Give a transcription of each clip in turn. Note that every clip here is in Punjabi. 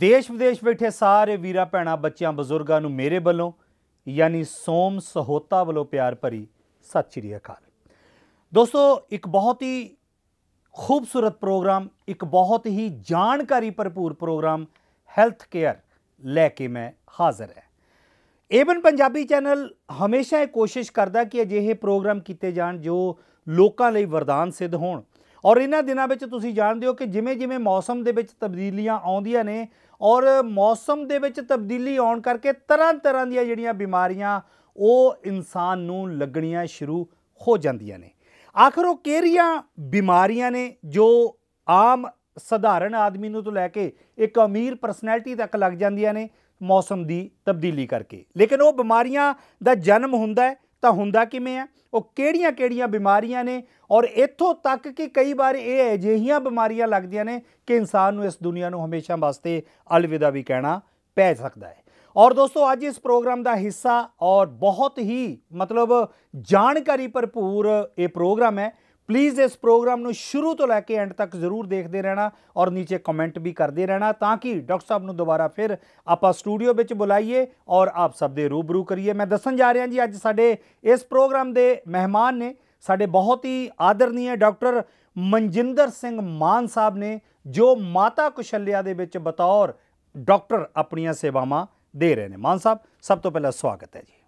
ਦੇਸ਼ ਵਿਦੇਸ਼ ਬੈਠੇ ਸਾਰੇ ਵੀਰਾਂ, ਭੈਣਾਂ, ਬੱਚਿਆਂ, ਬਜ਼ੁਰਗਾਂ ਨੂੰ ਮੇਰੇ ਵੱਲੋਂ, ਯਾਨੀ ਸੋਮ ਸਹੋਤਾ ਵੱਲੋਂ ਪਿਆਰ ਭਰੀ ਸਤਿ ਸ਼੍ਰੀ ਅਕਾਲ। ਦੋਸਤੋ, ਇੱਕ ਬਹੁਤ ਹੀ ਖੂਬਸੂਰਤ ਪ੍ਰੋਗਰਾਮ, ਇੱਕ ਬਹੁਤ ਹੀ ਜਾਣਕਾਰੀ ਭਰਪੂਰ ਪ੍ਰੋਗਰਾਮ ਹੈਲਥ ਕੇਅਰ ਲੈ ਕੇ ਮੈਂ ਹਾਜ਼ਰ ਹੈ। ਏਵਨ ਪੰਜਾਬੀ ਚੈਨਲ ਹਮੇਸ਼ਾ ਇਹ ਕੋਸ਼ਿਸ਼ ਕਰਦਾ ਕਿ ਅਜਿਹੇ ਪ੍ਰੋਗਰਾਮ ਕੀਤੇ ਜਾਣ ਜੋ ਲੋਕਾਂ ਲਈ ਵਰਦਾਨ ਸਿੱਧ ਹੋਣ। ਔਰ ਇਹਨਾਂ ਦਿਨਾਂ ਵਿੱਚ ਤੁਸੀਂ ਜਾਣਦੇ ਹੋ ਕਿ ਜਿਵੇਂ ਜਿਵੇਂ ਮੌਸਮ ਦੇ ਵਿੱਚ ਤਬਦੀਲੀਆਂ ਆਉਂਦੀਆਂ ਨੇ ਔਰ ਮੌਸਮ ਦੇ ਵਿੱਚ ਤਬਦੀਲੀ ਆਉਣ ਕਰਕੇ ਤਰ੍ਹਾਂ ਤਰ੍ਹਾਂ ਦੀਆਂ ਜਿਹੜੀਆਂ ਬਿਮਾਰੀਆਂ, ਉਹ ਇਨਸਾਨ ਨੂੰ ਲੱਗਣੀਆਂ ਸ਼ੁਰੂ ਹੋ ਜਾਂਦੀਆਂ ਨੇ। ਆਖਰ ਉਹ ਕਿਹੜੀਆਂ ਬਿਮਾਰੀਆਂ ਨੇ ਜੋ ਆਮ ਸਧਾਰਨ ਆਦਮੀ ਨੂੰ ਤੋਂ ਲੈ ਕੇ ਇੱਕ ਅਮੀਰ ਪਰਸਨੈਲਿਟੀ ਤੱਕ ਲੱਗ ਜਾਂਦੀਆਂ ਨੇ ਮੌਸਮ ਦੀ ਤਬਦੀਲੀ ਕਰਕੇ? ਲੇਕਿਨ ਉਹ ਬਿਮਾਰੀਆਂ ਦਾ ਜਨਮ ਹੁੰਦਾ ਹੈ ਤਾਂ ਹੁੰਦਾ ਕਿਵੇਂ ਹੈ ਉਹ ਕਿਹੜੀਆਂ-ਕਿਹੜੀਆਂ ਬਿਮਾਰੀਆਂ ਨੇ? ਔਰ ਇੱਥੋਂ ਤੱਕ ਕਿ ਕਈ ਵਾਰ ਇਹ ਅਜਿਹੀਆਂ ਬਿਮਾਰੀਆਂ ਲੱਗਦੀਆਂ ਨੇ ਕਿ ਇਨਸਾਨ ਨੂੰ ਇਸ ਦੁਨੀਆ ਨੂੰ ਹਮੇਸ਼ਾ ਵਾਸਤੇ ਅਲਵਿਦਾ ਵੀ ਕਹਿਣਾ ਪੈ ਸਕਦਾ ਹੈ। ਔਰ ਦੋਸਤੋ, ਅੱਜ ਇਸ ਪ੍ਰੋਗਰਾਮ ਦਾ ਹਿੱਸਾ ਔਰ ਬਹੁਤ ਹੀ ਮਤਲਬ ਜਾਣਕਾਰੀ ਭਰਪੂਰ ਇਹ ਪ੍ਰੋਗਰਾਮ ਹੈ। ਪਲੀਜ਼ ਇਸ ਪ੍ਰੋਗਰਾਮ ਨੂੰ ਸ਼ੁਰੂ ਤੋਂ ਲੈ ਕੇ ਐਂਡ ਤੱਕ ਜ਼ਰੂਰ ਦੇਖਦੇ ਰਹਿਣਾ ਔਰ ਨੀਚੇ ਕਮੈਂਟ ਵੀ ਕਰਦੇ ਰਹਿਣਾ ਤਾਂ ਕਿ ਡਾਕਟਰ ਸਾਹਿਬ ਨੂੰ ਦੁਬਾਰਾ ਫਿਰ ਆਪਾਂ ਸਟੂਡੀਓ ਵਿੱਚ ਬੁਲਾਈਏ ਔਰ ਆਪ ਸਭ ਦੇ ਰੂਬਰੂ ਕਰੀਏ। ਮੈਂ ਦੱਸਣ ਜਾ ਰਿਹਾ ਜੀ, ਅੱਜ ਸਾਡੇ ਇਸ ਪ੍ਰੋਗਰਾਮ ਦੇ ਮਹਿਮਾਨ ਨੇ, ਸਾਡੇ ਬਹੁਤ ਹੀ ਆਦਰਨੀय ਡਾਕਟਰ ਮਨਜਿੰਦਰ ਸਿੰਘ ਮਾਨ ਸਾਹਿਬ ਨੇ, ਜੋ ਮਾਤਾ ਕੁਸ਼ਲਿਆ ਦੇ ਵਿੱਚ ਬਤੌਰ ਡਾਕਟਰ ਆਪਣੀਆਂ ਸੇਵਾਵਾਂ ਦੇ ਰਹੇ ਨੇ। ਮਾਨ ਸਾਹਿਬ, ਸਭ ਤੋਂ ਪਹਿਲਾਂ ਸਵਾਗਤ ਹੈ ਜੀ।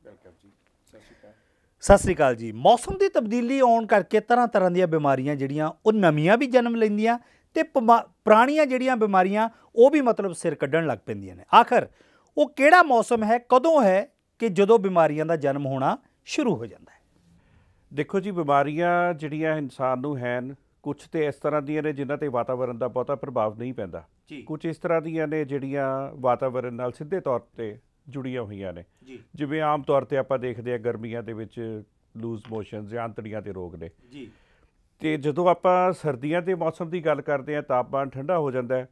ਸਤਿ ਸ੍ਰੀ ਅਕਾਲ ਜੀ। ਮੌਸਮ ਦੀ ਤਬਦੀਲੀ ਆਉਣ ਕਰਕੇ ਤਰ੍ਹਾਂ ਤਰ੍ਹਾਂ ਦੀਆਂ ਬਿਮਾਰੀਆਂ ਜਿਹੜੀਆਂ ਉਹ ਨਵੀਆਂ ਵੀ ਜਨਮ ਲੈਂਦੀਆਂ ਤੇ ਪੁਰਾਣੀਆਂ ਜਿਹੜੀਆਂ ਬਿਮਾਰੀਆਂ ਉਹ ਵੀ ਮਤਲਬ ਸਿਰ ਕੱਢਣ ਲੱਗ ਪੈਂਦੀਆਂ ਨੇ। ਆਖਰ ਉਹ ਕਿਹੜਾ ਮੌਸਮ ਹੈ ਕਦੋਂ ਹੈ ਕਿ ਜਦੋਂ ਬਿਮਾਰੀਆਂ ਦਾ ਜਨਮ ਹੋਣਾ ਸ਼ੁਰੂ ਹੋ ਜਾਂਦਾ ਹੈ? ਦੇਖੋ ਜੀ ਬਿਮਾਰੀਆਂ ਜਿਹੜੀਆਂ ਇਨਸਾਨ ਨੂੰ ਹਨ ਕੁਝ ਤੇ ਇਸ ਤਰ੍ਹਾਂ ਦੀਆਂ ਨੇ ਜਿਨ੍ਹਾਂ ਤੇ ਵਾਤਾਵਰਣ ਦਾ ਬਹੁਤਾ ਪ੍ਰਭਾਵ ਨਹੀਂ ਪੈਂਦਾ। ਕੁਝ ਇਸ ਤਰ੍ਹਾਂ ਦੀਆਂ ਨੇ ਜਿਹੜੀਆਂ ਵਾਤਾਵਰਣ ਨਾਲ ਸਿੱਧੇ ਤੌਰ ਤੇ ਜੁੜੀਆਂ ਹੋਈਆਂ ਨੇ। ਜਿਵੇਂ ਆਮ ਤੌਰ ਤੇ ਆਪਾਂ ਦੇਖਦੇ ਆ ਗਰਮੀਆਂ ਦੇ ਵਿੱਚ ਲੂਜ਼ ਮੋਸ਼ਨਸ ਜਾਂ ਅੰਤੜੀਆਂ ਤੇ ਰੋਗ ਨੇ। ਜੀ। ਤੇ ਜਦੋਂ ਆਪਾਂ ਸਰਦੀਆਂ ਦੇ ਮੌਸਮ ਦੀ ਗੱਲ ਕਰਦੇ ਆ ਤਾਪਮਾਨ ਠੰਡਾ ਹੋ ਜਾਂਦਾ ਹੈ।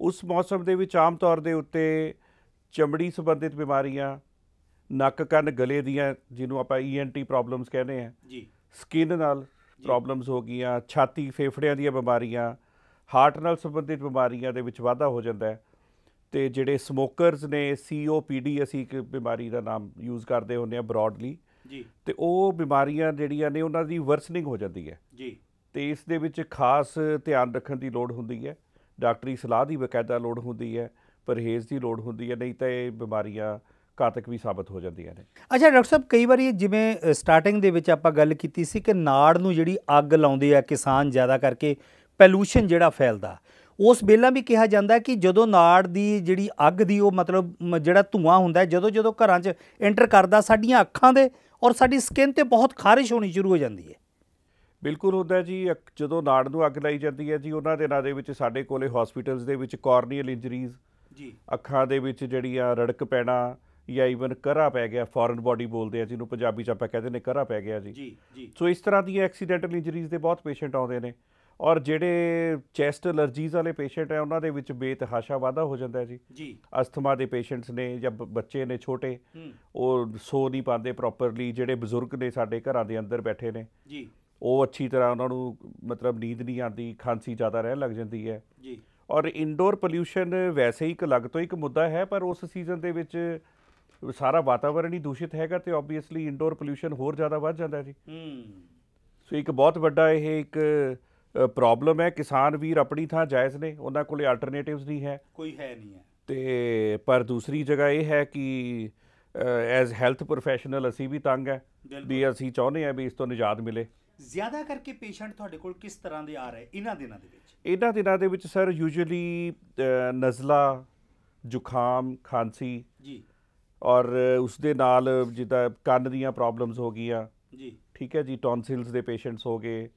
ਉਸ ਮੌਸਮ ਦੇ ਵਿੱਚ ਆਮ ਤੌਰ ਦੇ ਉੱਤੇ ਚਮੜੀ ਸੰਬੰਧਿਤ ਬਿਮਾਰੀਆਂ ਨੱਕ ਕੰਨ ਗਲੇ ਦੀਆਂ ਜਿਹਨੂੰ ਆਪਾਂ ਈਐਨਟੀ ਪ੍ਰੋਬਲਮਸ ਕਹਿੰਦੇ ਆ ਜੀ। ਸਕਿਨ ਨਾਲ ਪ੍ਰੋਬਲਮਸ ਹੋ ਗਈਆਂ ਛਾਤੀ ਫੇਫੜਿਆਂ ਦੀਆਂ ਬਿਮਾਰੀਆਂ ਹਾਰਟ ਨਾਲ ਸੰਬੰਧਿਤ ਬਿਮਾਰੀਆਂ ਦੇ ਵਿੱਚ ਵਾਧਾ ਹੋ ਜਾਂਦਾ ਹੈ। ਤੇ ਜਿਹੜੇ ਸਮੋਕਰਸ ਨੇ ਸੀਓਪੀਡੀ ਅਸੀਂ ਇੱਕ ਬਿਮਾਰੀ ਦਾ ਨਾਮ ਯੂਜ਼ ਕਰਦੇ ਹੁੰਦੇ ਆ ਬ੍ਰੌਡਲੀ ਜੀ। ਤੇ ਉਹ ਬਿਮਾਰੀਆਂ ਜਿਹੜੀਆਂ ਨੇ ਉਹਨਾਂ ਦੀ ਵਰਸਨਿੰਗ ਹੋ ਜਾਂਦੀ ਹੈ। ਜੀ। ਤੇ ਇਸ ਦੇ ਵਿੱਚ ਖਾਸ ਧਿਆਨ ਰੱਖਣ ਦੀ ਲੋੜ ਹੁੰਦੀ ਹੈ। ਡਾਕਟਰੀ ਸਲਾਹ ਦੀ ਬਕਾਇਦਾ ਲੋੜ ਹੁੰਦੀ ਹੈ ਪਰਹੇਜ਼ ਦੀ ਲੋੜ ਹੁੰਦੀ ਹੈ ਨਹੀਂ ਤਾਂ ਇਹ ਬਿਮਾਰੀਆਂ ਘਾਤਕ ਵੀ ਸਾਬਤ ਹੋ ਜਾਂਦੀਆਂ ਨੇ। ਅੱਛਾ ਡਾਕਟਰ ਸਾਹਿਬ ਕਈ ਵਾਰੀ ਜਿਵੇਂ ਸਟਾਰਟਿੰਗ ਦੇ ਵਿੱਚ ਆਪਾਂ ਗੱਲ ਕੀਤੀ ਸੀ ਕਿ ਨਾੜ ਨੂੰ ਜਿਹੜੀ ਅੱਗ ਲਾਉਂਦੇ ਆ ਕਿਸਾਨ ਜ਼ਿਆਦਾ ਕਰਕੇ ਪੋਲੂਸ਼ਨ ਜਿਹੜਾ ਫੈਲਦਾ। ਉਸ ਵੇਲਾ ਵੀ ਕਿਹਾ ਜਾਂਦਾ ਕਿ ਜਦੋਂ ਨਾੜ ਦੀ ਜਿਹੜੀ ਅੱਗ ਦੀ ਉਹ ਮਤਲਬ ਜਿਹੜਾ ਧੂਆਂ ਹੁੰਦਾ ਜਦੋਂ ਜਦੋਂ ਘਰਾਂ 'ਚ ਐਂਟਰ ਕਰਦਾ ਸਾਡੀਆਂ ਅੱਖਾਂ ਦੇ ਔਰ ਸਾਡੀ ਸਕਿਨ ਤੇ ਬਹੁਤ ਖਾਰਿਸ਼ ਹੋਣੀ ਸ਼ੁਰੂ ਹੋ ਜਾਂਦੀ ਹੈ। ਬਿਲਕੁਲ ਹੁੰਦਾ ਜੀ ਜਦੋਂ ਨਾੜ ਨੂੰ ਅੱਗ ਲਾਈ ਜਾਂਦੀ ਹੈ ਜੀ ਉਹਨਾਂ ਦਿਨਾਂ ਦੇ ਵਿੱਚ ਸਾਡੇ ਕੋਲੇ ਹਸਪੀਟਲਸ ਦੇ ਵਿੱਚ ਕਾਰਨੀਅਲ ਇੰਜਰੀਜ਼ ਜੀ। ਅੱਖਾਂ ਦੇ ਵਿੱਚ ਜਿਹੜੀਆਂ ਰੜਕ ਪੈਣਾ ਜਾਂ ਇਵਨ ਕਰਾ ਪੈ ਗਿਆ ਫੋਰਨ ਬਾਡੀ ਬੋਲਦੇ ਆ ਜਿਹਨੂੰ ਪੰਜਾਬੀ ਚ ਆਪਾਂ ਕਹਿੰਦੇ ਨੇ ਕਰਾ ਪੈ ਗਿਆ ਜੀ। ਜੀ ਜੀ। ਸੋ ਇਸ ਤਰ੍ਹਾਂ ਦੀਆਂ ਐਕਸੀਡੈਂਟਲ ਇੰਜਰੀਜ਼ ਦੇ ਬਹੁਤ ਪੇਸ਼ੈਂਟ ਆਉਂਦੇ ਨੇ। ਔਰ ਜਿਹੜੇ ਚੈਸਟ ਅਲਰਜੀਜ਼ ਵਾਲੇ ਪੇਸ਼ੈਂਟ ਹੈ ਉਹਨਾਂ ਦੇ ਵਿੱਚ ਬੇਤਹਾਸ਼ਾ ਵਾਧਾ ਹੋ ਜਾਂਦਾ ਹੈ ਜੀ। ਜੀ। ਅਸਥਮਾ ਦੇ ਪੇਸ਼ੈਂਟਸ ਨੇ ਜਾਂ ਬੱਚੇ ਨੇ ਛੋਟੇ ਉਹ ਸੋ ਨਹੀਂ ਪਾਉਂਦੇ ਪ੍ਰੋਪਰਲੀ ਜਿਹੜੇ ਬਜ਼ੁਰਗ ਨੇ ਸਾਡੇ ਘਰਾਂ ਦੇ ਅੰਦਰ ਬੈਠੇ ਨੇ ਜੀ। ਉਹ ਅੱਛੀ ਤਰ੍ਹਾਂ ਉਹਨਾਂ ਨੂੰ ਮਤਲਬ ਨੀਂਦ ਨਹੀਂ ਆਉਂਦੀ ਖਾਂਸੀ ਜ਼ਿਆਦਾ ਰਹਿਣ ਲੱਗ ਜਾਂਦੀ ਹੈ। ਜੀ। ਔਰ ਇਨਡੋਰ ਪੋਲਿਊਸ਼ਨ ਵੈਸੇ ਹੀ ਇੱਕ ਅਲੱਗ ਤੋਂ ਇੱਕ ਮੁੱਦਾ ਹੈ ਪਰ ਉਸ ਸੀਜ਼ਨ ਦੇ ਵਿੱਚ ਸਾਰਾ ਵਾਤਾਵਰਣ ਹੀ ਦੂਸ਼ਿਤ ਹੈਗਾ ਤੇ ਆਬਵੀਅਸਲੀ ਇਨਡੋਰ ਪੋਲਿਊਸ਼ਨ ਹੋਰ ਜ਼ਿਆਦਾ ਵੱਧ ਜਾਂਦਾ ਜੀ। ਹੂੰ। ਸੋ ਇੱਕ ਬਹੁਤ ਵੱਡਾ ਇਹ ਇੱਕ ਪ੍ਰੋਬਲਮ ਹੈ ਕਿਸਾਨ ਵੀਰ ਆਪਣੀ ਥਾਂ ਜਾਇਜ਼ ਨੇ ਉਹਨਾਂ ਕੋਲੇ ਆਲਟਰਨੇਟਿਵਸ ਨਹੀਂ ਹੈ। ਕੋਈ ਹੈ ਨਹੀਂ ਹੈ। ਤੇ ਪਰ ਦੂਸਰੀ ਜਗ੍ਹਾ ਇਹ ਹੈ ਕਿ ਐਜ਼ ਹੈਲਥ ਪ੍ਰੋਫੈਸ਼ਨਲ ਅਸੀਂ ਵੀ ਤੰਗ ਹੈ ਵੀ ਅਸੀਂ ਚਾਹੁੰਦੇ ਆ ਵੀ ਇਸ ਤੋਂ ਨਿਜਾਤ ਮਿਲੇ। ਜ਼ਿਆਦਾ ਕਰਕੇ ਪੇਸ਼ੈਂਟ ਤੁਹਾਡੇ ਕੋਲ ਕਿਸ ਤਰ੍ਹਾਂ ਦੇ ਆ ਰਹੇ ਇਹਨਾਂ ਦਿਨਾਂ ਦੇ ਵਿੱਚ? ਇਹਨਾਂ ਦਿਨਾਂ ਦੇ ਵਿੱਚ ਸਰ ਯੂਜੂਅਲੀ ਨਜ਼ਲਾ ਜ਼ੁਕਾਮ ਖਾਂਸੀ ਜੀ। ਔਰ ਉਸ ਦੇ ਨਾਲ ਜਿੱਦਾਂ ਕੰਨ ਦੀਆਂ ਪ੍ਰੋਬਲਮਸ ਹੋ ਗਈਆਂ। ਜੀ। ਠੀਕ ਹੈ ਜੀ ਟੌਨਸਿਲਸ ਦੇ ਪੇਸ਼ੈਂਟਸ ਹੋ ਗਏ।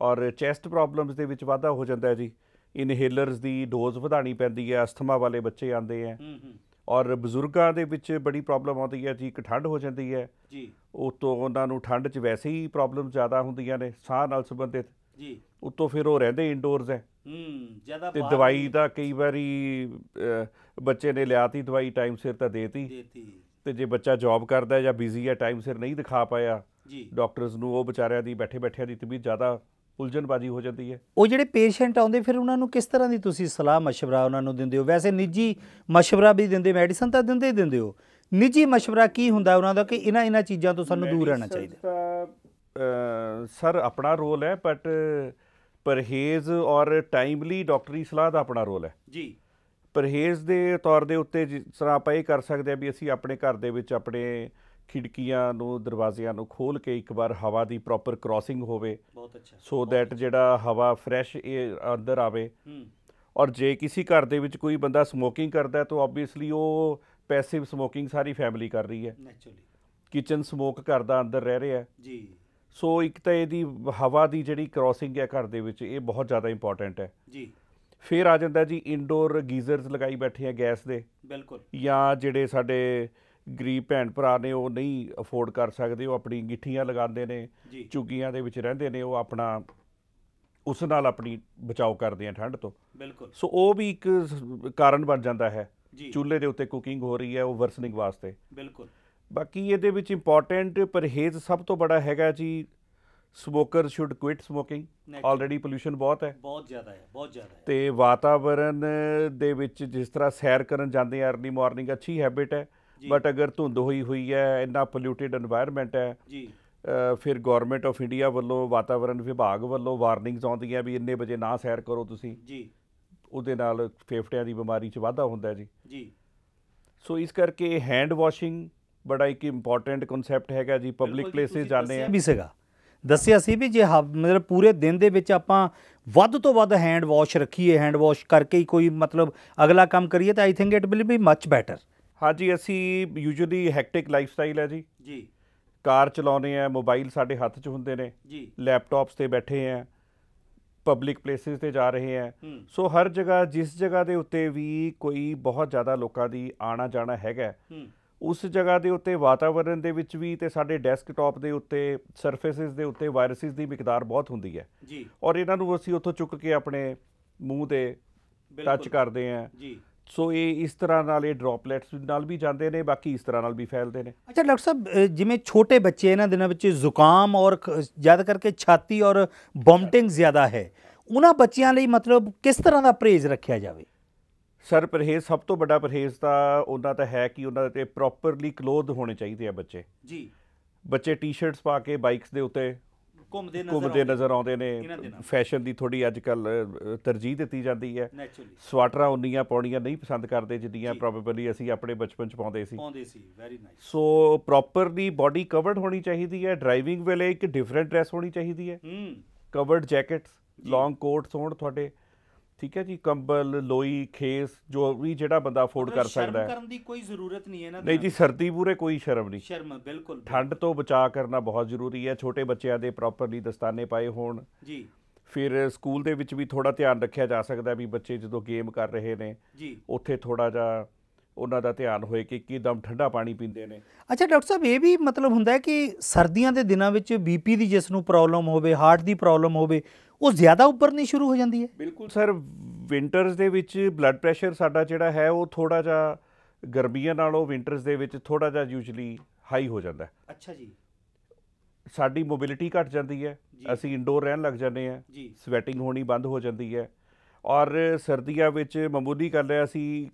ਔਰ ਚੈਸਟ ਪ੍ਰੋਬਲਮਸ ਦੇ ਵਿੱਚ ਵਾਧਾ ਹੋ ਜਾਂਦਾ ਹੈ ਜੀ। ਇਨਹੇਲਰਸ ਦੀ ਡੋਜ਼ ਵਧਾਣੀ ਪੈਂਦੀ ਹੈ ਅਸਥਮਾ ਵਾਲੇ ਬੱਚੇ ਆਉਂਦੇ ਆ ਔਰ ਬਜ਼ੁਰਗਾਂ ਦੇ ਵਿੱਚ ਬੜੀ ਪ੍ਰੋਬਲਮ ਆਉਂਦੀ ਹੈ ਜੀ ਇੱਕ ਠੰਡ ਹੋ ਜਾਂਦੀ ਹੈ। ਜੀ। ਉਹ ਤੋਂ ਉਹਨਾਂ ਨੂੰ ਠੰਡ 'ਚ ਵੈਸੇ ਹੀ ਪ੍ਰੋਬਲਮ ਜ਼ਿਆਦਾ ਹੁੰਦੀਆਂ ਨੇ ਸਾਹ ਨਾਲ ਸੰਬੰਧਿਤ। ਜੀ। ਉਤੋਂ ਫਿਰ ਉਹ ਰਹਿੰਦੇ ਇੰਡੋਰਸ ਹੈ। ਹੂੰ ਜ਼ਿਆਦਾ ਤੇ ਦਵਾਈ ਦਾ ਕਈ ਵਾਰੀ ਬੱਚੇ ਨੇ ਲਿਆਤੀ ਦਵਾਈ ਟਾਈਮ ਸਿਰ ਤਾਂ ਦੇਤੀ। ਦੇਤੀ। ਤੇ ਜੇ ਬੱਚਾ ਜੌਬ ਕਰਦਾ ਜਾਂ ਬਿਜ਼ੀ ਹੈ ਟਾਈਮ ਸਿਰ ਨਹੀਂ ਦਿਖਾ ਪਾਇਆ ਜੀ। ਡਾਕਟਰਸ ਨੂੰ ਉਹ ਵਿਚਾਰਿਆਂ ਦੀ ਬੈਠੇ ਬੈਠਿਆਂ ਦੀ ਤਬੀਅਤ ਜ਼ਿਆਦਾ ਉਲਝਣਬਾਜੀ ਹੋ ਜਾਂਦੀ ਹੈ ਉਹ ਜਿਹੜੇ ਪੇਸ਼ੈਂਟ ਆਉਂਦੇ ਫਿਰ ਉਹਨਾਂ ਨੂੰ ਕਿਸ ਤਰ੍ਹਾਂ ਦੀ ਤੁਸੀਂ ਸਲਾਹ مشورہ ਉਹਨਾਂ ਨੂੰ ਦਿੰਦੇ ਹੋ ਵੈਸੇ ਨਿੱਜੀ مشورہ ਵੀ ਦਿੰਦੇ ਮੈਡੀਸਨ ਤਾਂ ਦਿੰਦੇ ਹੀ ਦਿੰਦੇ ਹੋ ਨਿੱਜੀ مشورہ ਕੀ ਹੁੰਦਾ ਉਹਨਾਂ ਦਾ ਕਿ ਇਹਨਾਂ ਇਹਨਾਂ ਚੀਜ਼ਾਂ ਤੋਂ ਸਾਨੂੰ ਦੂਰ ਰਹਿਣਾ ਚਾਹੀਦਾ ਤਾਂ ਅਹ, ਸਰ ਆਪਣਾ ਰੋਲ ਹੈ ਬਟ ਪਰਹੇਜ਼ ਔਰ ਟਾਈਮਲੀ ਡਾਕਟਰੀ ਸਲਾਹ ਦਾ ਆਪਣਾ ਰੋਲ ਹੈ ਜੀ ਪਰਹੇਜ਼ ਦੇ ਤੌਰ ਦੇ ਉੱਤੇ ਜਿਸ ਤਰ੍ਹਾਂ ਆਪਾਂ ਇਹ ਕਰ ਸਕਦੇ ਆ ਵੀ ਅਸੀਂ ਆਪਣੇ ਘਰ ਦੇ ਵਿੱਚ ਆਪਣੇ ਖਿੜਕੀਆਂ ਨੂੰ ਦਰਵਾਜ਼ਿਆਂ ਨੂੰ ਖੋਲ ਕੇ ਇੱਕ ਵਾਰ ਹਵਾ ਦੀ ਪ੍ਰੋਪਰ ਕ੍ਰਾਸਿੰਗ ਹੋਵੇ। ਬਹੁਤ ਅੱਛਾ। ਸੋ ਦੈਟ ਜਿਹੜਾ ਹਵਾ ਫਰੈਸ਼ ਇਹ ਅੰਦਰ ਆਵੇ। ਔਰ ਜੇ ਕਿਸੇ ਘਰ ਦੇ ਵਿੱਚ ਕੋਈ ਬੰਦਾ ਸਮੋਕਿੰਗ ਕਰਦਾ ਹੈ ਤਾਂ ਆਬਵੀਅਸਲੀ ਉਹ ਪੈਸਿਵ ਸਮੋਕਿੰਗ ਸਾਰੀ ਫੈਮਿਲੀ ਕਰ ਰਹੀ ਹੈ। ਨੈਚੁਰਲੀ ਕਿਚਨ ਸਮੋਕ ਕਰਦਾ ਅੰਦਰ ਰਹਿ ਰਿਹਾ ਜੀ। ਸੋ ਇੱਕ ਤਾਂ ਇਹਦੀ ਹਵਾ ਦੀ ਜਿਹੜੀ ਕ੍ਰਾਸਿੰਗ ਹੈ ਘਰ ਦੇ ਵਿੱਚ ਇਹ ਬਹੁਤ ਜ਼ਿਆਦਾ ਇੰਪੋਰਟੈਂਟ ਹੈ। ਜੀ। ਫਿਰ ਆ ਜਾਂਦਾ ਜੀ ਇਨਡੋਰ ਗੀਜ਼ਰਸ ਲਗਾਈ ਬੈਠੇ ਆ ਗੈਸ ਦੇ। ਬਿਲਕੁਲ। ਜਾਂ ਜਿਹੜੇ ਸਾਡੇ ਗਰੀਬ ਭੈਣ ਭਰਾ ਨੇ ਉਹ ਨਹੀਂ ਅਫੋਰਡ ਕਰ ਸਕਦੇ ਉਹ ਆਪਣੀ ਗਿੱਠੀਆਂ ਲਗਾਉਂਦੇ ਨੇ ਜੀ। ਝੁੱਗੀਆਂ ਦੇ ਵਿੱਚ ਰਹਿੰਦੇ ਨੇ ਉਹ ਆਪਣਾ ਉਸ ਨਾਲ ਆਪਣੀ ਬਚਾਓ ਕਰਦੇ ਆ ਠੰਡ ਤੋਂ। ਬਿਲਕੁਲ। ਸੋ ਉਹ ਵੀ ਇੱਕ ਕਾਰਨ ਬਣ ਜਾਂਦਾ ਹੈ। ਚੁੱਲ੍ਹੇ ਦੇ ਉੱਤੇ ਕੁਕਿੰਗ ਹੋ ਰਹੀ ਹੈ ਉਹ ਵਰਸਨਿੰਗ ਵਾਸਤੇ। ਬਿਲਕੁਲ। ਬਾਕੀ ਇਹਦੇ ਵਿੱਚ ਇੰਪੋਰਟੈਂਟ ਪਰਹੇਜ਼ ਸਭ ਤੋਂ ਬੜਾ ਹੈਗਾ ਜੀ smoker should quit smoking. Already pollution ਬਹੁਤ ਹੈ। ਬਹੁਤ ਜ਼ਿਆਦਾ ਹੈ ਬਹੁਤ ਜ਼ਿਆਦਾ ਹੈ। ਤੇ ਵਾਤਾਵਰਣ ਦੇ ਵਿੱਚ ਜਿਸ ਤਰ੍ਹਾਂ ਸੈਰ ਕਰਨ ਜਾਂਦੇ ਆ ਅਰਲੀ ਮਾਰਨਿੰਗ ਅੱਛੀ ਹੈਬਿਟ ਹੈ। ਬਟ ਅਗਰ ਧੁੰਦ ਹੋਈ ਹੋਈ ਹੈ ਇੰਨਾ ਪੋਲੂਟਿਡ এনवायरमेंट ਹੈ ਜੀ। ਫਿਰ ਗਵਰਨਮੈਂਟ ਆਫ ਇੰਡੀਆ ਵੱਲੋਂ ਵਾਤਾਵਰਣ ਵਿਭਾਗ ਵੱਲੋਂ ਵਾਰਨਿੰਗਸ ਆਉਂਦੀਆਂ ਵੀ ਇੰਨੇ ਵਜੇ ਨਾ ਸੈਰ ਕਰੋ ਤੁਸੀਂ। ਜੀ। ਉਹਦੇ ਨਾਲ ਫੇਫੜਿਆਂ ਦੀ ਬਿਮਾਰੀ 'ਚ ਵਾਧਾ ਹੁੰਦਾ ਜੀ। ਜੀ। ਸੋ ਇਸ ਕਰਕੇ ਹੈਂਡ ਵਾਸ਼ਿੰਗ ਬੜਾ ਇੱਕ ਇੰਪੋਰਟੈਂਟ ਕਨਸੈਪਟ ਹੈਗਾ ਜੀ। ਪਬਲਿਕ ਪਲੇਸਿਸ ਜਾਣੇ ਆ। ਵੀ ਸੀਗਾ। ਦੱਸਿਆ ਸੀ ਵੀ ਜੇ ਮਤਲਬ ਪੂਰੇ ਦਿਨ ਦੇ ਵਿੱਚ ਆਪਾਂ ਵੱਧ ਤੋਂ ਵੱਧ ਹੈਂਡ ਵਾਸ਼ ਰੱਖੀਏ ਹੈਂਡ ਵਾਸ਼ ਕਰਕੇ ਹੀ ਕੋਈ ਮਤਲਬ ਅਗਲਾ ਕੰਮ ਕਰੀਏ ਤਾਂ I think it will be much better ਹਾਂਜੀ ਅਸੀਂ ਯੂਜੂਅਲੀ ਹੈਕਟਿਕ ਲਾਈਫਸਟਾਈਲ ਹੈ ਜੀ। ਜੀ। ਕਾਰ ਚਲਾਉਂਦੇ ਆ ਮੋਬਾਈਲ ਸਾਡੇ ਹੱਥ 'ਚ ਹੁੰਦੇ ਨੇ। ਜੀ। ਲੈਪਟਾਪਸ ਤੇ ਬੈਠੇ ਆ ਪਬਲਿਕ ਪਲੇਸਿਸ ਤੇ ਜਾ ਰਹੇ ਆ ਸੋ ਹਰ ਜਗ੍ਹਾ ਜਿਸ ਜਗ੍ਹਾ ਦੇ ਉੱਤੇ ਵੀ ਕੋਈ ਬਹੁਤ ਜ਼ਿਆਦਾ ਲੋਕਾਂ ਦੀ ਆਣਾ ਜਾਣਾ ਹੈਗਾ ਉਸ ਜਗ੍ਹਾ ਦੇ ਉੱਤੇ ਵਾਤਾਵਰਣ ਦੇ ਵਿੱਚ ਵੀ ਤੇ ਸਾਡੇ ਡੈਸਕਟਾਪ ਦੇ ਉੱਤੇ ਸਰਫੇਸਿਸ ਦੇ ਉੱਤੇ ਵਾਇਰਸਿਸ ਦੀ ਮਿਕਦਾਰ ਬਹੁਤ ਹੁੰਦੀ ਹੈ। ਜੀ। ਔਰ ਇਹਨਾਂ ਨੂੰ ਅਸੀਂ ਉੱਥੋਂ ਚੁੱਕ ਕੇ ਆਪਣੇ ਮੂੰਹ ਤੇ ਟੱਚ ਕਰਦੇ ਆ ਜੀ। ਸੋ ਇਹ ਇਸ ਤਰ੍ਹਾਂ ਨਾਲ ਇਹ ਡ੍ਰੌਪਲੇਟਸ ਨਾਲ ਵੀ ਜਾਂਦੇ ਨੇ ਬਾਕੀ ਇਸ ਤਰ੍ਹਾਂ ਨਾਲ ਵੀ ਫੈਲਦੇ ਨੇ। ਅੱਛਾ ਡਾਕਟਰ ਸਾਹਿਬ ਜਿਵੇਂ ਛੋਟੇ ਬੱਚੇ ਇਹਨਾਂ ਦਿਨਾਂ ਵਿੱਚ ਜ਼ੁਕਾਮ ਔਰ ਜ਼ਿਆਦਾ ਕਰਕੇ ਛਾਤੀ ਔਰ ਵੋਮਟਿੰਗ ਜ਼ਿਆਦਾ ਹੈ ਉਹਨਾਂ ਬੱਚਿਆਂ ਲਈ ਮਤਲਬ ਕਿਸ ਤਰ੍ਹਾਂ ਦਾ ਪਰਹੇਜ਼ ਰੱਖਿਆ ਜਾਵੇ? ਸਰ ਪਰਹੇਜ਼ ਸਭ ਤੋਂ ਵੱਡਾ ਪਰਹੇਜ਼ ਤਾਂ ਉਹਨਾਂ ਦਾ ਹੈ ਕਿ ਉਹਨਾਂ ਤੇ ਪ੍ਰੋਪਰਲੀ ਕਲੋਥ ਹੋਣੇ ਚਾਹੀਦੇ ਆ ਬੱਚੇ। ਜੀ। ਬੱਚੇ ਟੀ-ਸ਼ਰਟਸ ਪਾ ਕੇ ਬਾਈਕਸ ਦੇ ਉੱਤੇ ਘੁੰਮਦੇ ਘੁੰਮਦੇ ਨਜ਼ਰ ਆਉਂਦੇ ਨੇ। ਫੈਸ਼ਨ ਦੀ ਥੋੜੀ ਅੱਜ ਕੱਲ ਤਰਜੀਹ ਦਿੱਤੀ ਜਾਂਦੀ ਹੈ। ਨੈਚੁਰਲੀ ਸਵਾਟਰਾਂ ਉਨੀਆਂ ਪਾਉਣੀਆਂ ਨਹੀਂ ਪਸੰਦ ਕਰਦੇ ਜਿੰਨੀਆਂ। ਪ੍ਰੋਬੇਬਲੀ ਅਸੀਂ ਆਪਣੇ ਬਚਪਨ ਚ ਪਾਉਂਦੇ ਸੀ। ਪਾਉਂਦੇ ਸੀ। Very nice so properly body covered ਹੋਣੀ ਚਾਹੀਦੀ ਹੈ। ਡਰਾਈਵਿੰਗ ਵੇਲੇ ਇੱਕ ਡਿਫਰੈਂਟ ਡਰੈਸ ਹੋਣੀ ਚਾਹੀਦੀ ਹੈ। ਹੂੰ। Covered jackets. ਲੌਂਗ ਕੋਟਸ ਹੋਣ ਤੁਹਾਡੇ। ਠੀਕ ਹੈ ਜੀ ਕੰਬਲ ਲੋਈ ਖੇਸ ਜੋ ਵੀ ਜਿਹੜਾ ਬੰਦਾ ਅਫੋਰਡ ਕਰ ਸਕਦਾ ਹੈ। ਕਰਨ ਦੀ ਕੋਈ ਜ਼ਰੂਰਤ ਨਹੀਂ ਹੈ ਇਹਨਾਂ ਨਹੀਂ ਜੀ ਸਰਦੀ ਪੂਰੇ ਕੋਈ ਸ਼ਰਮ ਨਹੀਂ। ਸ਼ਰਮ ਬਿਲਕੁਲ। ਠੰਡ ਤੋਂ ਬਚਾਅ ਕਰਨਾ ਬਹੁਤ ਜ਼ਰੂਰੀ ਹੈ ਛੋਟੇ ਬੱਚਿਆਂ ਦੇ ਪ੍ਰੋਪਰਲੀ ਦਸਤਾਨੇ ਪਾਏ ਹੋਣ। ਜੀ। ਫਿਰ ਸਕੂਲ ਦੇ ਵਿੱਚ ਵੀ ਥੋੜਾ ਧਿਆਨ ਰੱਖਿਆ ਜਾ ਸਕਦਾ ਵੀ ਬੱਚੇ ਜਦੋਂ ਗੇਮ ਕਰ ਰਹੇ ਨੇ ਜੀ। ਉੱਥੇ ਥੋੜਾ ਜਿਹਾ ਉਹਨਾਂ ਦਾ ਧਿਆਨ ਹੋਏ ਕਿ ਇੱਕਦਮ ਠੰਡਾ ਪਾਣੀ ਪੀਂਦੇ ਨੇ। ਅੱਛਾ ਡਾਕਟਰ ਸਾਹਿਬ ਇਹ ਵੀ ਮਤਲਬ ਹੁੰਦਾ ਹੈ ਕਿ ਸਰਦੀਆਂ ਦੇ ਦਿਨਾਂ ਵਿੱਚ ਬੀਪੀ ਦੀ ਜਿਸ ਨੂੰ ਪ੍ਰੋਬਲਮ ਹੋਵੇ ਹਾਰਟ ਦੀ ਪ੍ਰੋਬਲਮ ਹੋਵੇ ਉਹ ਜ਼ਿਆਦਾ ਉੱਪਰਨੀ ਸ਼ੁਰੂ ਹੋ ਜਾਂਦੀ ਹੈ? ਬਿਲਕੁਲ ਸਰ ਵਿੰਟਰਸ ਦੇ ਵਿੱਚ ਬਲੱਡ ਪ੍ਰੈਸ਼ਰ ਸਾਡਾ ਜਿਹੜਾ ਹੈ ਉਹ ਥੋੜਾ ਜਿਹਾ ਗਰਮੀਆਂ ਨਾਲੋਂ ਵਿੰਟਰਸ ਦੇ ਵਿੱਚ ਥੋੜਾ ਜਿਹਾ ਯੂਜੂਲੀ ਹਾਈ ਹੋ ਜਾਂਦਾ ਹੈ। ਅੱਛਾ ਜੀ। ਸਾਡੀ ਮੋਬਿਲਿਟੀ ਘਟ ਜਾਂਦੀ ਹੈ। ਅਸੀਂ ਇੰਡੋਰ ਰਹਿਣ ਲੱਗ ਜਾਂਦੇ ਹਾਂ। ਸਵੈਟਿੰਗ ਹੋਣੀ ਬੰਦ ਹੋ ਜਾਂਦੀ ਹੈ। ਔਰ ਸਰਦੀਆਂ ਵਿੱਚ ਮਾਮੂਲੀ ਗੱਲ ਹੈ ਅਸੀਂ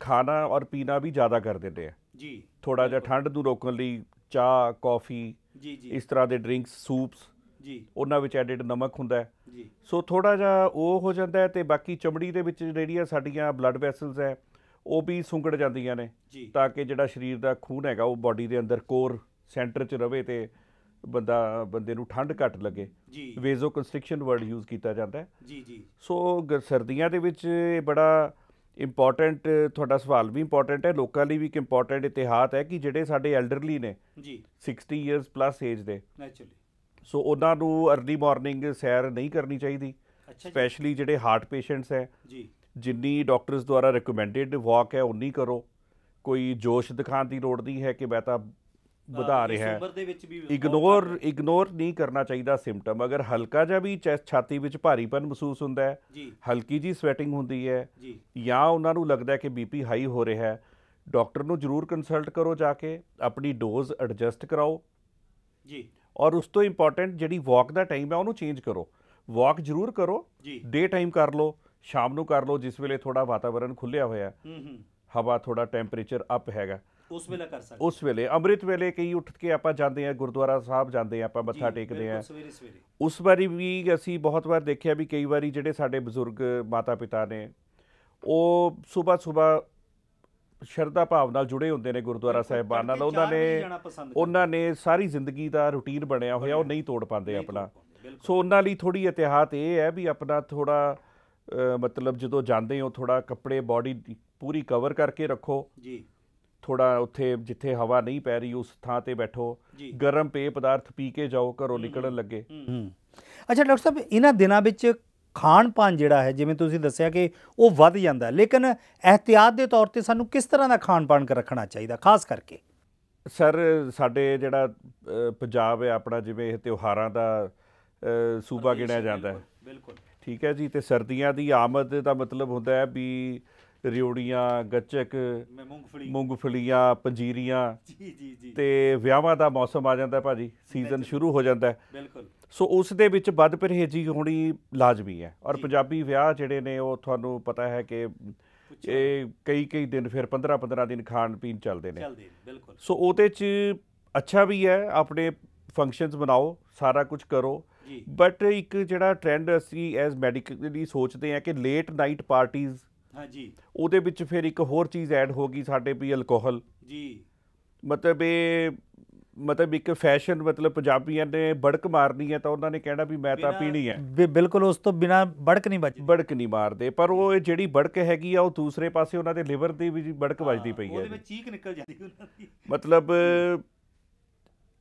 ਖਾਣਾ ਔਰ ਪੀਣਾ ਵੀ ਜ਼ਿਆਦਾ ਕਰ ਦਿੰਦੇ ਆ। ਜੀ ਥੋੜਾ ਜਿਹਾ ਠੰਡ ਨੂੰ ਰੋਕਣ ਲਈ ਚਾਹ ਕੌਫੀ ਜੀ ਜੀ। ਇਸ ਤਰ੍ਹਾਂ ਦੇ ਡਰਿੰਕਸ ਸੂਪਸ ਜੀ। ਉਹਨਾਂ ਵਿੱਚ ਐਡਿਡ ਨਮਕ ਹੁੰਦਾ ਹੈ। ਜੀ। ਸੋ ਥੋੜਾ ਜਿਹਾ ਉਹ ਹੋ ਜਾਂਦਾ ਹੈ ਤੇ ਬਾਕੀ ਚਮੜੀ ਦੇ ਵਿੱਚ ਜਿਹੜੀਆਂ ਸਾਡੀਆਂ ਬਲੱਡ ਵੈਸਲਸ ਹੈ ਉਹ ਵੀ ਸੁੰਗੜ ਜਾਂਦੀਆਂ ਨੇ ਤਾਂ ਕਿ ਜਿਹੜਾ ਸਰੀਰ ਦਾ ਖੂਨ ਹੈਗਾ ਉਹ ਬਾਡੀ ਦੇ ਅੰਦਰ ਕੋਰ ਸੈਂਟਰ 'ਚ ਰਵੇ ਤੇ ਬੰਦਾ ਬੰਦੇ ਨੂੰ ਠੰਡ ਘੱਟ ਲੱਗੇ। ਜੀ। ਵੇਜ਼ੋ ਕੰਸਟ੍ਰਿਕਸ਼ਨ ਵਰਡ ਯੂਜ਼ ਕੀਤਾ ਜਾਂਦਾ ਹੈ। ਜੀ ਜੀ। ਸੋ ਸਰਦੀਆਂ ਦੇ ਵਿੱਚ ਇਹ ਬੜਾ ਇੰਪੋਰਟੈਂਟ ਤੁਹਾਡਾ ਸਵਾਲ ਵੀ ਇੰਪੋਰਟੈਂਟ ਹੈ ਲੋਕਾਂ ਲਈ ਵੀ ਇੱਕ ਇੰਪੋਰਟੈਂਟ ਇਤਿਹਾਸ ਹੈ ਕਿ ਜਿਹੜੇ ਸਾਡੇ ਐਲਡਰਲੀ ਨੇ ਜੀ। 60 ਇਅਰਸ ਪਲੱਸ ਏਜ ਦੇ। ਨੈਚੁਰਲੀ ਸੋ ਉਹਨਾਂ ਨੂੰ ਅਰਲੀ ਮਾਰਨਿੰਗ ਸੈਰ ਨਹੀਂ ਕਰਨੀ ਚਾਹੀਦੀ ਸਪੈਸ਼ਲੀ ਜਿਹੜੇ ਹਾਰਟ ਪੇਸ਼ੈਂਟਸ ਹੈ। ਜੀ। ਜਿੰਨੀ ਡਾਕਟਰਸ ਦੁਆਰਾ ਰეკਮੈਂਡਡ ਵਾਕ ਹੈ ਉਨੀ ਕਰੋ। ਕੋਈ ਜੋਸ਼ ਦਿਖਾਉਣ ਦੀ ਲੋੜ ਨਹੀਂ ਹੈ ਕਿ ਮੈਂ ਤਾਂ ਵਧਾ ਰਿਹਾ ਹੈ। ਉਮਰ ਦੇ ਵਿੱਚ ਵੀ walk ਇਗਨੋਰ ਇਗਨੋਰ ਨਹੀਂ ਕਰਨਾ ਚਾਹੀਦਾ ਸਿੰਪਟਮ ਅਗਰ ਹਲਕਾ ਜਿਹਾ ਵੀ ਚੈਸਟ ਛਾਤੀ ਵਿੱਚ ਭਾਰੀਪਨ ਮਹਿਸੂਸ ਹੁੰਦਾ ਹੈ ਹਲਕੀ ਜੀ ਸਵੈਟਿੰਗ ਹੁੰਦੀ ਹੈ ਜੀ। ਜਾਂ ਉਹਨਾਂ ਨੂੰ ਲੱਗਦਾ ਹੈ ਕਿ ਬੀਪੀ ਹਾਈ ਹੋ ਰਿਹਾ ਹੈ ਡਾਕਟਰ ਨੂੰ ਜ਼ਰੂਰ ਕੰਸਲਟ ਕਰੋ ਜਾ ਕੇ ਆਪਣੀ ਡੋਜ਼ ਐਡਜਸਟ ਕਰਾਓ। ਜੀ। ਔਰ ਉਸ ਤੋਂ ਇੰਪੋਰਟੈਂਟ ਜਿਹੜੀ ਵਾਕ ਦਾ ਟਾਈਮ ਹੈ ਉਹਨੂੰ ਚੇਂਜ ਕਰੋ। ਵਾਕ ਜ਼ਰੂਰ ਕਰੋ ਜੀ। ਡੇ ਟਾਈਮ ਕਰ ਲਓ ਸ਼ਾਮ ਨੂੰ ਕਰ ਲਓ ਜਿਸ ਵੇਲੇ ਥੋੜਾ ਵਾਤਾਵਰਣ ਖੁੱਲਿਆ ਹੋਇਆ ਹਵਾ ਥੋੜਾ ਟੈਂਪਰੇਚਰ ਅਪ ਹੈਗਾ। ਉਸ ਵੇਲੇ ਕਰ ਸਕਦੇ ਉਸ ਵੇਲੇ ਅੰਮ੍ਰਿਤ ਵੇਲੇ ਕਈ ਉੱਠ ਕੇ ਆਪਾਂ ਜਾਂਦੇ ਆ ਗੁਰਦੁਆਰਾ ਸਾਹਿਬ ਜਾਂਦੇ ਆ ਆਪਾਂ ਮੱਥਾ ਟੇਕਦੇ ਆ ਸਵੇਰੇ ਸਵੇਰੇ। ਉਸ ਵਾਰੀ ਵੀ ਅਸੀਂ ਬਹੁਤ ਵਾਰ ਦੇਖਿਆ ਵੀ ਕਈ ਵਾਰੀ ਜਿਹੜੇ ਸਾਡੇ ਬਜ਼ੁਰਗ ਮਾਤਾ ਪਿਤਾ ਨੇ ਉਹ ਸਵੇਰ ਸਵੇਰ ਸ਼ਰਧਾ ਭਾਵ ਨਾਲ ਜੁੜੇ ਹੁੰਦੇ ਨੇ ਗੁਰਦੁਆਰਾ ਸਾਹਿਬਾਨ ਨਾਲ। ਉਹਨਾਂ ਨੇ ਉਹਨਾਂ ਨੇ ਸਾਰੀ ਜ਼ਿੰਦਗੀ ਦਾ ਰੁਟੀਨ ਬਣਿਆ ਹੋਇਆ ਉਹ ਨਹੀਂ ਤੋੜ ਪਾਉਂਦੇ ਆਪਣਾ। ਸੋ ਉਹਨਾਂ ਲਈ ਥੋੜੀ ਇਤਿਹਾਤ ਇਹ ਹੈ ਵੀ ਆਪਣਾ ਥੋੜਾ ਮਤਲਬ ਜਦੋਂ ਜਾਂਦੇ ਹੋ ਥੋੜਾ ਕੱਪੜੇ ਬਾਡੀ ਪੂਰੀ ਕਵਰ ਕਰਕੇ ਰੱਖੋ। ਜੀ। ਥੋੜਾ ਉੱਥੇ ਜਿੱਥੇ ਹਵਾ ਨਹੀਂ ਪੈ ਰਹੀ ਉਸ ਥਾਂ ਤੇ ਬੈਠੋ। ਗਰਮ ਪੇय ਪਦਾਰਥ ਪੀ ਕੇ ਜਾਓ ਘਰੋਂ ਨਿਕਲਣ ਲੱਗੇ। ਅੱਛਾ ਡਾਕਟਰ ਸਾਹਿਬ ਇਹਨਾਂ ਦਿਨਾਂ ਵਿੱਚ ਖਾਣ ਪਾਨ ਜਿਹੜਾ ਹੈ ਜਿਵੇਂ ਤੁਸੀਂ ਦੱਸਿਆ ਕਿ ਉਹ ਵੱਧ ਜਾਂਦਾ ਲੇਕਿਨ ਇਹਤਿਆਤ ਦੇ ਤੌਰ ਤੇ ਸਾਨੂੰ ਕਿਸ ਤਰ੍ਹਾਂ ਦਾ ਖਾਣ ਕਰ ਰੱਖਣਾ ਚਾਹੀਦਾ ਖਾਸ ਕਰਕੇ? ਸਰ ਸਾਡੇ ਜਿਹੜਾ ਪੰਜਾਬ ਹੈ ਆਪਣਾ ਜਿਵੇਂ ਇਹ ਤਿਉਹਾਰਾਂ ਦਾ ਸੂਬਾ ਗਿਣਿਆ ਜਾਂਦਾ ਹੈ। ਬਿਲਕੁਲ। ਠੀਕ ਹੈ ਜੀ ਤੇ ਸਰਦੀਆਂ ਦੀ ਆਮਦ ਦਾ ਮਤਲਬ ਹੁੰਦਾ ਹੈ ਵੀ ਰਿਉੜੀਆਂ ਗੱਚਕ ਮੂੰਗਫਲੀਆਂ ਪੰਜੀਰੀਆਂ ਜੀ ਜੀ ਜੀ। ਤੇ ਵਿਆਹਾਂ ਦਾ ਮੌਸਮ ਆ ਜਾਂਦਾ ਭਾਜੀ ਸੀਜ਼ਨ ਸ਼ੁਰੂ ਹੋ ਜਾਂਦਾ। ਬਿਲਕੁਲ। ਸੋ ਉਸ ਦੇ ਵਿੱਚ ਵੱਧ ਪਰਹੇਜ਼ੀ ਹੋਣੀ ਲਾਜ਼ਮੀ ਹੈ। ਔਰ ਪੰਜਾਬੀ ਵਿਆਹ ਜਿਹੜੇ ਨੇ ਉਹ ਤੁਹਾਨੂੰ ਪਤਾ ਹੈ ਕਿ ਇਹ ਕਈ ਕਈ ਦਿਨ ਫਿਰ 15 15 ਦਿਨ ਖਾਣ ਪੀਣ ਚੱਲਦੇ ਨੇ। ਚੱਲਦੇ ਬਿਲਕੁਲ। ਸੋ ਉਹਦੇ ਚ ਅੱਛਾ ਵੀ ਹੈ ਆਪਣੇ ਫੰਕਸ਼ਨਸ ਬਣਾਓ ਸਾਰਾ ਕੁਝ ਕਰੋ। ਬਟ ਇੱਕ ਜਿਹੜਾ ਟ੍ਰੈਂਡ ਅਸੀਂ ਐਜ਼ ਮੈਡੀਕਲੀ ਸੋਚਦੇ ਹਾਂ ਕਿ ਲੇਟ ਨਾਈਟ ਪਾਰਟੀਆਂ ਹਾਂ ਜੀ ਉਹਦੇ ਵਿੱਚ ਫਿਰ ਇੱਕ ਹੋਰ ਚੀਜ਼ ਐਡ ਹੋ ਗਈ ਸਾਡੇ ਵੀ ਅਲਕੋਹਲ ਜੀ। ਮਤਲਬ ਇਹ ਮਤਲਬ ਇੱਕ ਫੈਸ਼ਨ ਮਤਲਬ ਪੰਜਾਬੀਆਂ ਨੇ ਬੜਕ ਮਾਰਨੀ ਹੈ ਤਾਂ ਉਹਨਾਂ ਨੇ ਕਹਿਣਾ ਵੀ ਮੈਂ ਤਾਂ ਪੀਣੀ ਹੈ। ਬਿਲਕੁਲ ਉਸ ਤੋਂ ਬਿਨਾ ਬੜਕ ਨਹੀਂ ਬਚਦੀ। ਬੜਕ ਨਹੀਂ ਮਾਰਦੇ ਪਰ ਉਹ ਜਿਹੜੀ ਬੜਕ ਹੈਗੀ ਆ ਉਹ ਦੂਸਰੇ ਪਾਸੇ ਉਹਨਾਂ ਦੇ ਲਿਵਰ ਦੀ ਵੀ ਬੜਕ ਵੱਜਦੀ ਪਈ ਹੈ। ਉਹਦੇ। ਵਿੱਚ ਚੀਕ ਨਿਕਲ ਜਾਂਦੀ ਉਹਨਾਂ ਦੀ। ਮਤਲਬ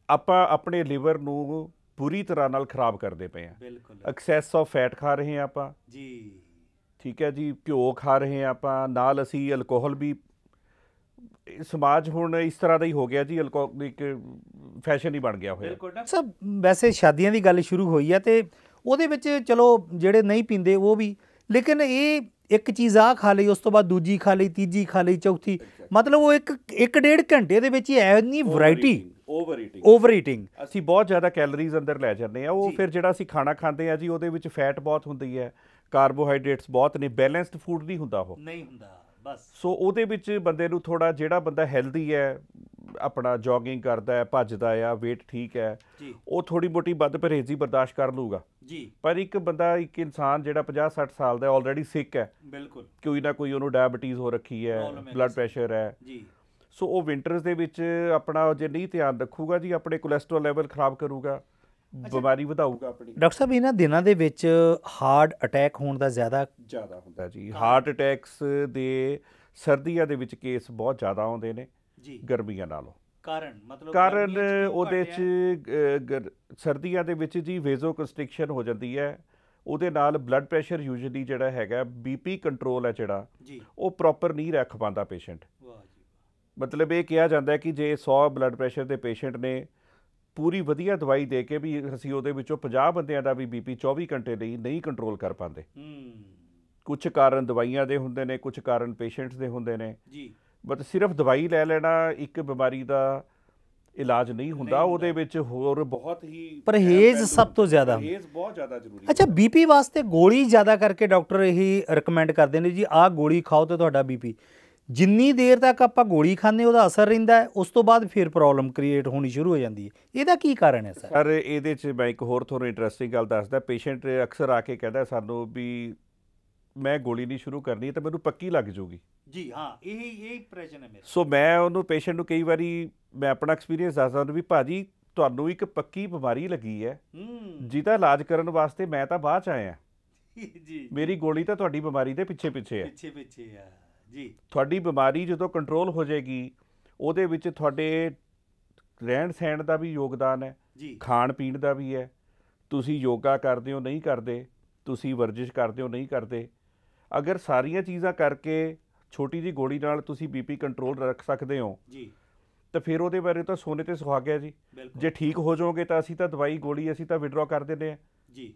ਆਪਾਂ ਆਪਣੇ ਲਿਵਰ ਨੂੰ ਪੂਰੀ ਤਰ੍ਹਾਂ ਨਾਲ ਖਰਾਬ ਕਰਦੇ ਪਏ ਆ ਬਿਲਕੁਲ। ਐਕਸੈਸ ਆਫ ਫੈਟ ਖਾ ਰਹੇ ਆ ਆਪਾਂ। ਜੀ। ਠੀਕ ਹੈ ਜੀ ਘਿਓ ਖਾ ਰਹੇ ਆ ਆਪਾਂ ਨਾਲ ਅਸੀਂ ਅਲਕੋਹਲ ਵੀ ਸਮਾਜ ਹੁਣ ਇਸ ਤਰ੍ਹਾਂ ਦਾ ਹੀ ਹੋ ਗਿਆ ਜੀ ਅਲਕੋਹਲ ਇੱਕ ਫੈਸ਼ਨ ਹੀ ਬਣ ਗਿਆ ਹੋਇਆ। ਸਾਹਿਬ ਵੈਸੇ ਸ਼ਾਦੀਆਂ ਦੀ ਗੱਲ ਸ਼ੁਰੂ ਹੋਈ ਹੈ ਤੇ ਉਹਦੇ ਵਿੱਚ ਚਲੋ ਜਿਹੜੇ ਨਹੀਂ ਪੀਂਦੇ ਉਹ ਵੀ ਲੇਕਿਨ ਇਹ ਇੱਕ ਚੀਜ਼ ਆ ਖਾ ਲਈ ਉਸ ਤੋਂ ਬਾਅਦ ਦੂਜੀ ਖਾ ਲਈ ਤੀਜੀ ਖਾ ਲਈ ਚੌਥੀ ਮਤਲਬ ਉਹ ਇੱਕ ਇੱਕ ਡੇਢ ਘੰਟੇ ਦੇ ਵਿੱਚ ਹੀ ਐਨੀ variety over eating over eating ਅਸੀਂ ਬਹੁਤ ਜ਼ਿਆਦਾ ਕੈਲਰੀਜ਼ ਅੰਦਰ ਲੈ ਜਾਂਦੇ ਆ ਉਹ ਫਿਰ ਜਿਹੜਾ ਅਸੀਂ ਖਾਣਾ ਖਾਂਦੇ ਆ ਜੀ ਉਹਦੇ ਵਿੱਚ ਫੈਟ ਬਹੁਤ ਹੁੰਦੀ ਹੈ। ਕਾਰਬੋਹਾਈਡਰੇਟਸ ਬਹੁਤ ਨੇ ਬੈਲੈਂਸਡ ਫੂਡ ਨਹੀਂ ਹੁੰਦਾ ਉਹ। ਨਹੀਂ ਹੁੰਦਾ ਬਸ। ਸੋ ਉਹਦੇ ਵਿੱਚ ਬੰਦੇ ਨੂੰ ਥੋੜਾ ਜਿਹੜਾ ਬੰਦਾ ਹੈਲਦੀ ਹੈ ਆਪਣਾ ਜੋਗਿੰਗ ਕਰਦਾ ਹੈ ਭੱਜਦਾ ਆ weight ਠੀਕ ਹੈ ਉਹ ਥੋੜੀ ਮੋਟੀ ਵੱਧ ਪਰਹੇਜ਼ੀ ਬਰਦਾਸ਼ਤ ਕਰ ਲੂਗਾ ਜੀ। ਪਰ ਇੱਕ ਬੰਦਾ ਇੱਕ ਇਨਸਾਨ ਜਿਹੜਾ 50 60 ਸਾਲ ਦਾ ਆਲਰੇਡੀ ਸਿਕ ਹੈ ਬਿਲਕੁਲ। ਕੋਈ ਨਾ ਕੋਈ ਉਹਨੂੰ ਡਾਇਬੀਟੀਜ਼ ਹੋ ਰੱਖੀ ਹੈ ਹੈ ਬਲੱਡ ਪ੍ਰੈਸ਼ਰ ਹੈ। ਜੀ। ਸੋ ਉਹ ਵਿੰਟਰਸ ਦੇ ਵਿੱਚ ਆਪਣਾ ਜੇ ਨਹੀਂ ਧਿਆਨ ਰੱਖੂਗਾ ਜੀ ਆਪਣੇ ਕੋਲੇਸਟ੍ਰੋਲ ਲੈਵਲ ਖਰਾਬ ਕਰੂਗਾ। ਬਿਮਾਰੀ ਵਧਾਊਗਾ ਆਪਣੀ। ਡਾਕਟਰ ਸਾਹਿਬ ਇਹਨਾਂ ਦਿਨਾਂ ਦੇ ਵਿੱਚ ਹਾਰਟ ਅਟੈਕ ਹੋਣ ਦਾ ਜ਼ਿਆਦਾ ਜ਼ਿਆਦਾ ਹੁੰਦਾ ਜੀ। ਹਾਰਟ ਅਟੈਕਸ ਦੇ ਸਰਦੀਆਂ ਦੇ ਵਿੱਚ ਕੇਸ ਬਹੁਤ ਜ਼ਿਆਦਾ ਆਉਂਦੇ ਨੇ ਜੀ। ਗਰਮੀਆਂ ਨਾਲੋਂ। ਕਾਰਨ? ਮਤਲਬ ਕਾਰਨ ਉਹਦੇ ਚ ਸਰਦੀਆਂ ਦੇ ਵਿੱਚ ਜੀ ਵੇਜ਼ੋ ਕੰਸਟ੍ਰਿਕਸ਼ਨ ਹੋ ਜਾਂਦੀ ਹੈ। ਉਹਦੇ ਨਾਲ ਬਲੱਡ ਪ੍ਰੈਸ਼ਰ ਯੂਜੂਲੀ ਜਿਹੜਾ ਹੈਗਾ ਬੀਪੀ ਕੰਟਰੋਲ ਹੈ ਜਿਹੜਾ ਉਹ ਪ੍ਰੋਪਰ ਨਹੀਂ ਰੱਖ ਪਾਉਂਦਾ ਪੇਸ਼ੈਂਟ ਵਾਹ ਜੀ ਮਤਲਬ ਇਹ ਕਿਹਾ ਜਾਂਦਾ ਹੈ ਕਿ ਜੇ 100 ਬਲੱਡ ਪ੍ਰੈਸ਼ਰ ਦੇ ਪੇਸ਼ੈਂਟ ਨੇ ਪੂਰੀ ਵਧੀਆ ਦਵਾਈ ਦੇ ਕੇ ਵੀ ਅਸੀਂ ਉਹਦੇ ਵਿੱਚੋਂ 50 ਬੰਦਿਆਂ ਦਾ ਵੀ ਬੀਪੀ 24 ਘੰਟੇ ਲਈ ਨਹੀਂ ਕੰਟਰੋਲ ਕਰ ਪਾਉਂਦੇ। ਹੂੰ। ਕੁਝ ਕਾਰਨ ਦਵਾਈਆਂ ਦੇ ਹੁੰਦੇ ਨੇ ਕੁਝ ਕਾਰਨ ਪੇਸ਼ੈਂਟਸ ਦੇ ਹੁੰਦੇ ਨੇ। ਜੀ। ਬਟ ਸਿਰਫ ਦਵਾਈ ਲੈ ਲੈਣਾ ਇੱਕ ਬਿਮਾਰੀ ਦਾ ਇਲਾਜ ਨਹੀਂ ਹੁੰਦਾ ਉਹਦੇ ਵਿੱਚ ਹੋਰ ਬਹੁਤ ਹੀ ਪਰਹੇਜ਼ ਸਭ ਤੋਂ ਜ਼ਿਆਦਾ। ਪਰਹੇਜ਼ ਬਹੁਤ ਜ਼ਿਆਦਾ ਜ਼ਰੂਰੀ ਅੱਛਾ ਬੀਪੀ ਵਾਸਤੇ ਗੋਲੀ ਜ਼ਿਆਦਾ ਕਰਕੇ ਡਾਕਟਰ ਇਹੀ ਰეკਮੈਂਡ ਕਰਦੇ ਨੇ ਜੀ ਆਹ ਗੋਲੀ ਖਾਓ ਤੇ ਤੁਹਾਡਾ ਬੀਪੀ ਜਿੰਨੀ ਦੇਰ ਤੱਕ ਆਪਾਂ ਗੋਲੀ ਖਾਂਦੇ ਉਹਦਾ ਅਸਰ ਰਹਿੰਦਾ ਹੈ ਉਸ ਤੋਂ ਬਾਅਦ ਫਿਰ ਪ੍ਰੋਬਲਮ ਕ੍ਰੀਏਟ ਹੋਣੀ ਸ਼ੁਰੂ ਹੋ ਜਾਂਦੀ ਹੈ। ਇਹਦਾ ਕੀ ਕਾਰਨ ਹੈ ਸਰ? ਸਰ ਇਹਦੇ 'ਚ ਮੈਂ ਇੱਕ ਹੋਰ ਤੁਹਾਨੂੰ ਇੰਟਰਸਟਿੰਗ ਗੱਲ ਦੱਸਦਾ। ਪੇਸ਼ੈਂਟ ਅਕਸਰ ਆ ਕੇ ਕਹਿੰਦਾ ਸਾਨੂੰ ਵੀ ਮੈਂ ਗੋਲੀ ਨਹੀਂ ਸ਼ੁਰੂ ਕਰਨੀ ਤਾਂ ਮੈਨੂੰ ਪੱਕੀ ਲੱਗ ਜੂਗੀ ਜੀ ਹਾਂ ਇਹ ਇਹ ਪ੍ਰੈਸ਼ਨ ਹੈ ਮੇਰਾ। ਸੋ ਮੈਂ ਉਹਨੂੰ ਪੇਸ਼ੈਂਟ ਨੂੰ ਕਈ ਵਾਰੀ ਮੈਂ ਆਪਣਾ ਐਕਸਪੀਰੀਅੰਸ ਦੱਸਦਾ ਉਹਨੂੰ ਵੀ ਭਾਜੀ ਤੁਹਾਨੂੰ ਇੱਕ ਪੱਕੀ ਬਿਮਾਰੀ ਲੱਗੀ ਹੈ। ਹੂੰ। ਜਿਹਦਾ ਇਲਾਜ ਕਰਨ ਵਾਸਤੇ ਮੈਂ ਤਾਂ ਬਾਅਦ ਚ ਆਇਆ। ਜੀ। ਮੇਰੀ ਗੋਲੀ ਤਾਂ ਤੁਹਾਡੀ ਬਿਮਾਰੀ ਦੇ ਪਿੱਛੇ ਪਿੱਛੇ ਹੈ। ਪਿੱਛੇ ਪਿੱਛੇ ਆ ਜੀ। ਤੁਹਾਡੀ ਬਿਮਾਰੀ ਜਦੋਂ ਕੰਟਰੋਲ ਹੋ ਜਾਏਗੀ ਉਹਦੇ ਵਿੱਚ ਤੁਹਾਡੇ ਰਹਿਣ ਸਹਿਣ ਦਾ ਵੀ ਯੋਗਦਾਨ ਹੈ ਜੀ। ਖਾਣ ਪੀਣ ਦਾ ਵੀ ਹੈ। ਤੁਸੀਂ ਯੋਗਾ ਕਰਦੇ ਹੋ ਨਹੀਂ ਕਰਦੇ ਤੁਸੀਂ ਵਰਜਿਸ਼ ਕਰਦੇ ਹੋ ਨਹੀਂ ਕਰਦੇ। ਅਗਰ ਸਾਰੀਆਂ ਚੀਜ਼ਾਂ ਕਰਕੇ ਛੋਟੀ ਜੀ ਗੋਲੀ ਨਾਲ ਤੁਸੀਂ ਬੀਪੀ ਕੰਟਰੋਲ ਰੱਖ ਸਕਦੇ ਹੋ ਜੀ। ਤਾਂ ਫਿਰ ਉਹਦੇ ਬਾਰੇ ਤਾਂ ਸੋਨੇ ਤੇ ਸੁਹਾਗਿਆ ਜੀ। ਬਿਲਕੁਲ। ਜੇ ਠੀਕ ਹੋ ਜਾਓਗੇ ਤਾਂ ਅਸੀਂ ਤਾਂ ਦਵਾਈ ਗੋਲੀ ਅਸੀਂ ਤਾਂ ਵਿਡਰਾ ਕਰ ਦਿੰਦੇ ਆ ਜੀ।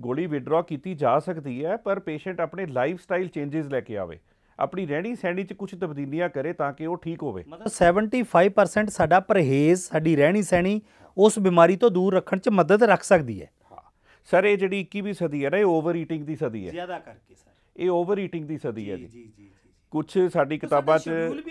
ਗੋਲੀ ਵਿਡਰਾ ਕੀਤੀ ਜਾ ਸਕਦੀ ਹੈ ਪਰ ਪੇਸ਼ੈਂਟ ਆਪਣੇ ਲਾਈਫ ਸਟਾਈਲ ਚੇਂਜਸ ਲੈ ਕੇ ਆਵੇ। ਆਪਣੀ ਰਹਿਣੀ ਸਹਿਣੀ 'ਚ ਕੁਝ ਤਬਦੀਲੀਆਂ ਕਰੇ ਤਾਂ ਕਿ ਉਹ ਠੀਕ ਹੋਵੇ। ਮਤਲਬ 75% ਸਾਡਾ ਪਰਹੇਜ਼ ਸਾਡੀ ਰਹਿਣੀ ਸਹਿਣੀ ਉਸ ਬਿਮਾਰੀ ਤੋਂ ਦੂਰ ਰੱਖਣ 'ਚ ਮਦਦ ਰੱਖ ਸਕਦੀ ਹੈ। ਸਰ ਇਹ ਜਿਹੜੀ 21ਵੀਂ ਸਦੀ ਹੈ ਨਾ ਇਹ ਓਵਰ ਈਟਿੰਗ ਦੀ ਸਦੀ ਹੈ। ਜ਼ਿਆਦਾ ਕਰਕੇ ਸਰ। ਇਹ ਓਵਰ ਈਟਿੰਗ ਦੀ ਸਦੀ ਹੈ ਜੀ ਜੀ। ਜੀ ਕੁਝ ਸਾਡੀ ਕਿਤਾਬਾਂ 'ਚ ਸ਼ਡਿਊਲ।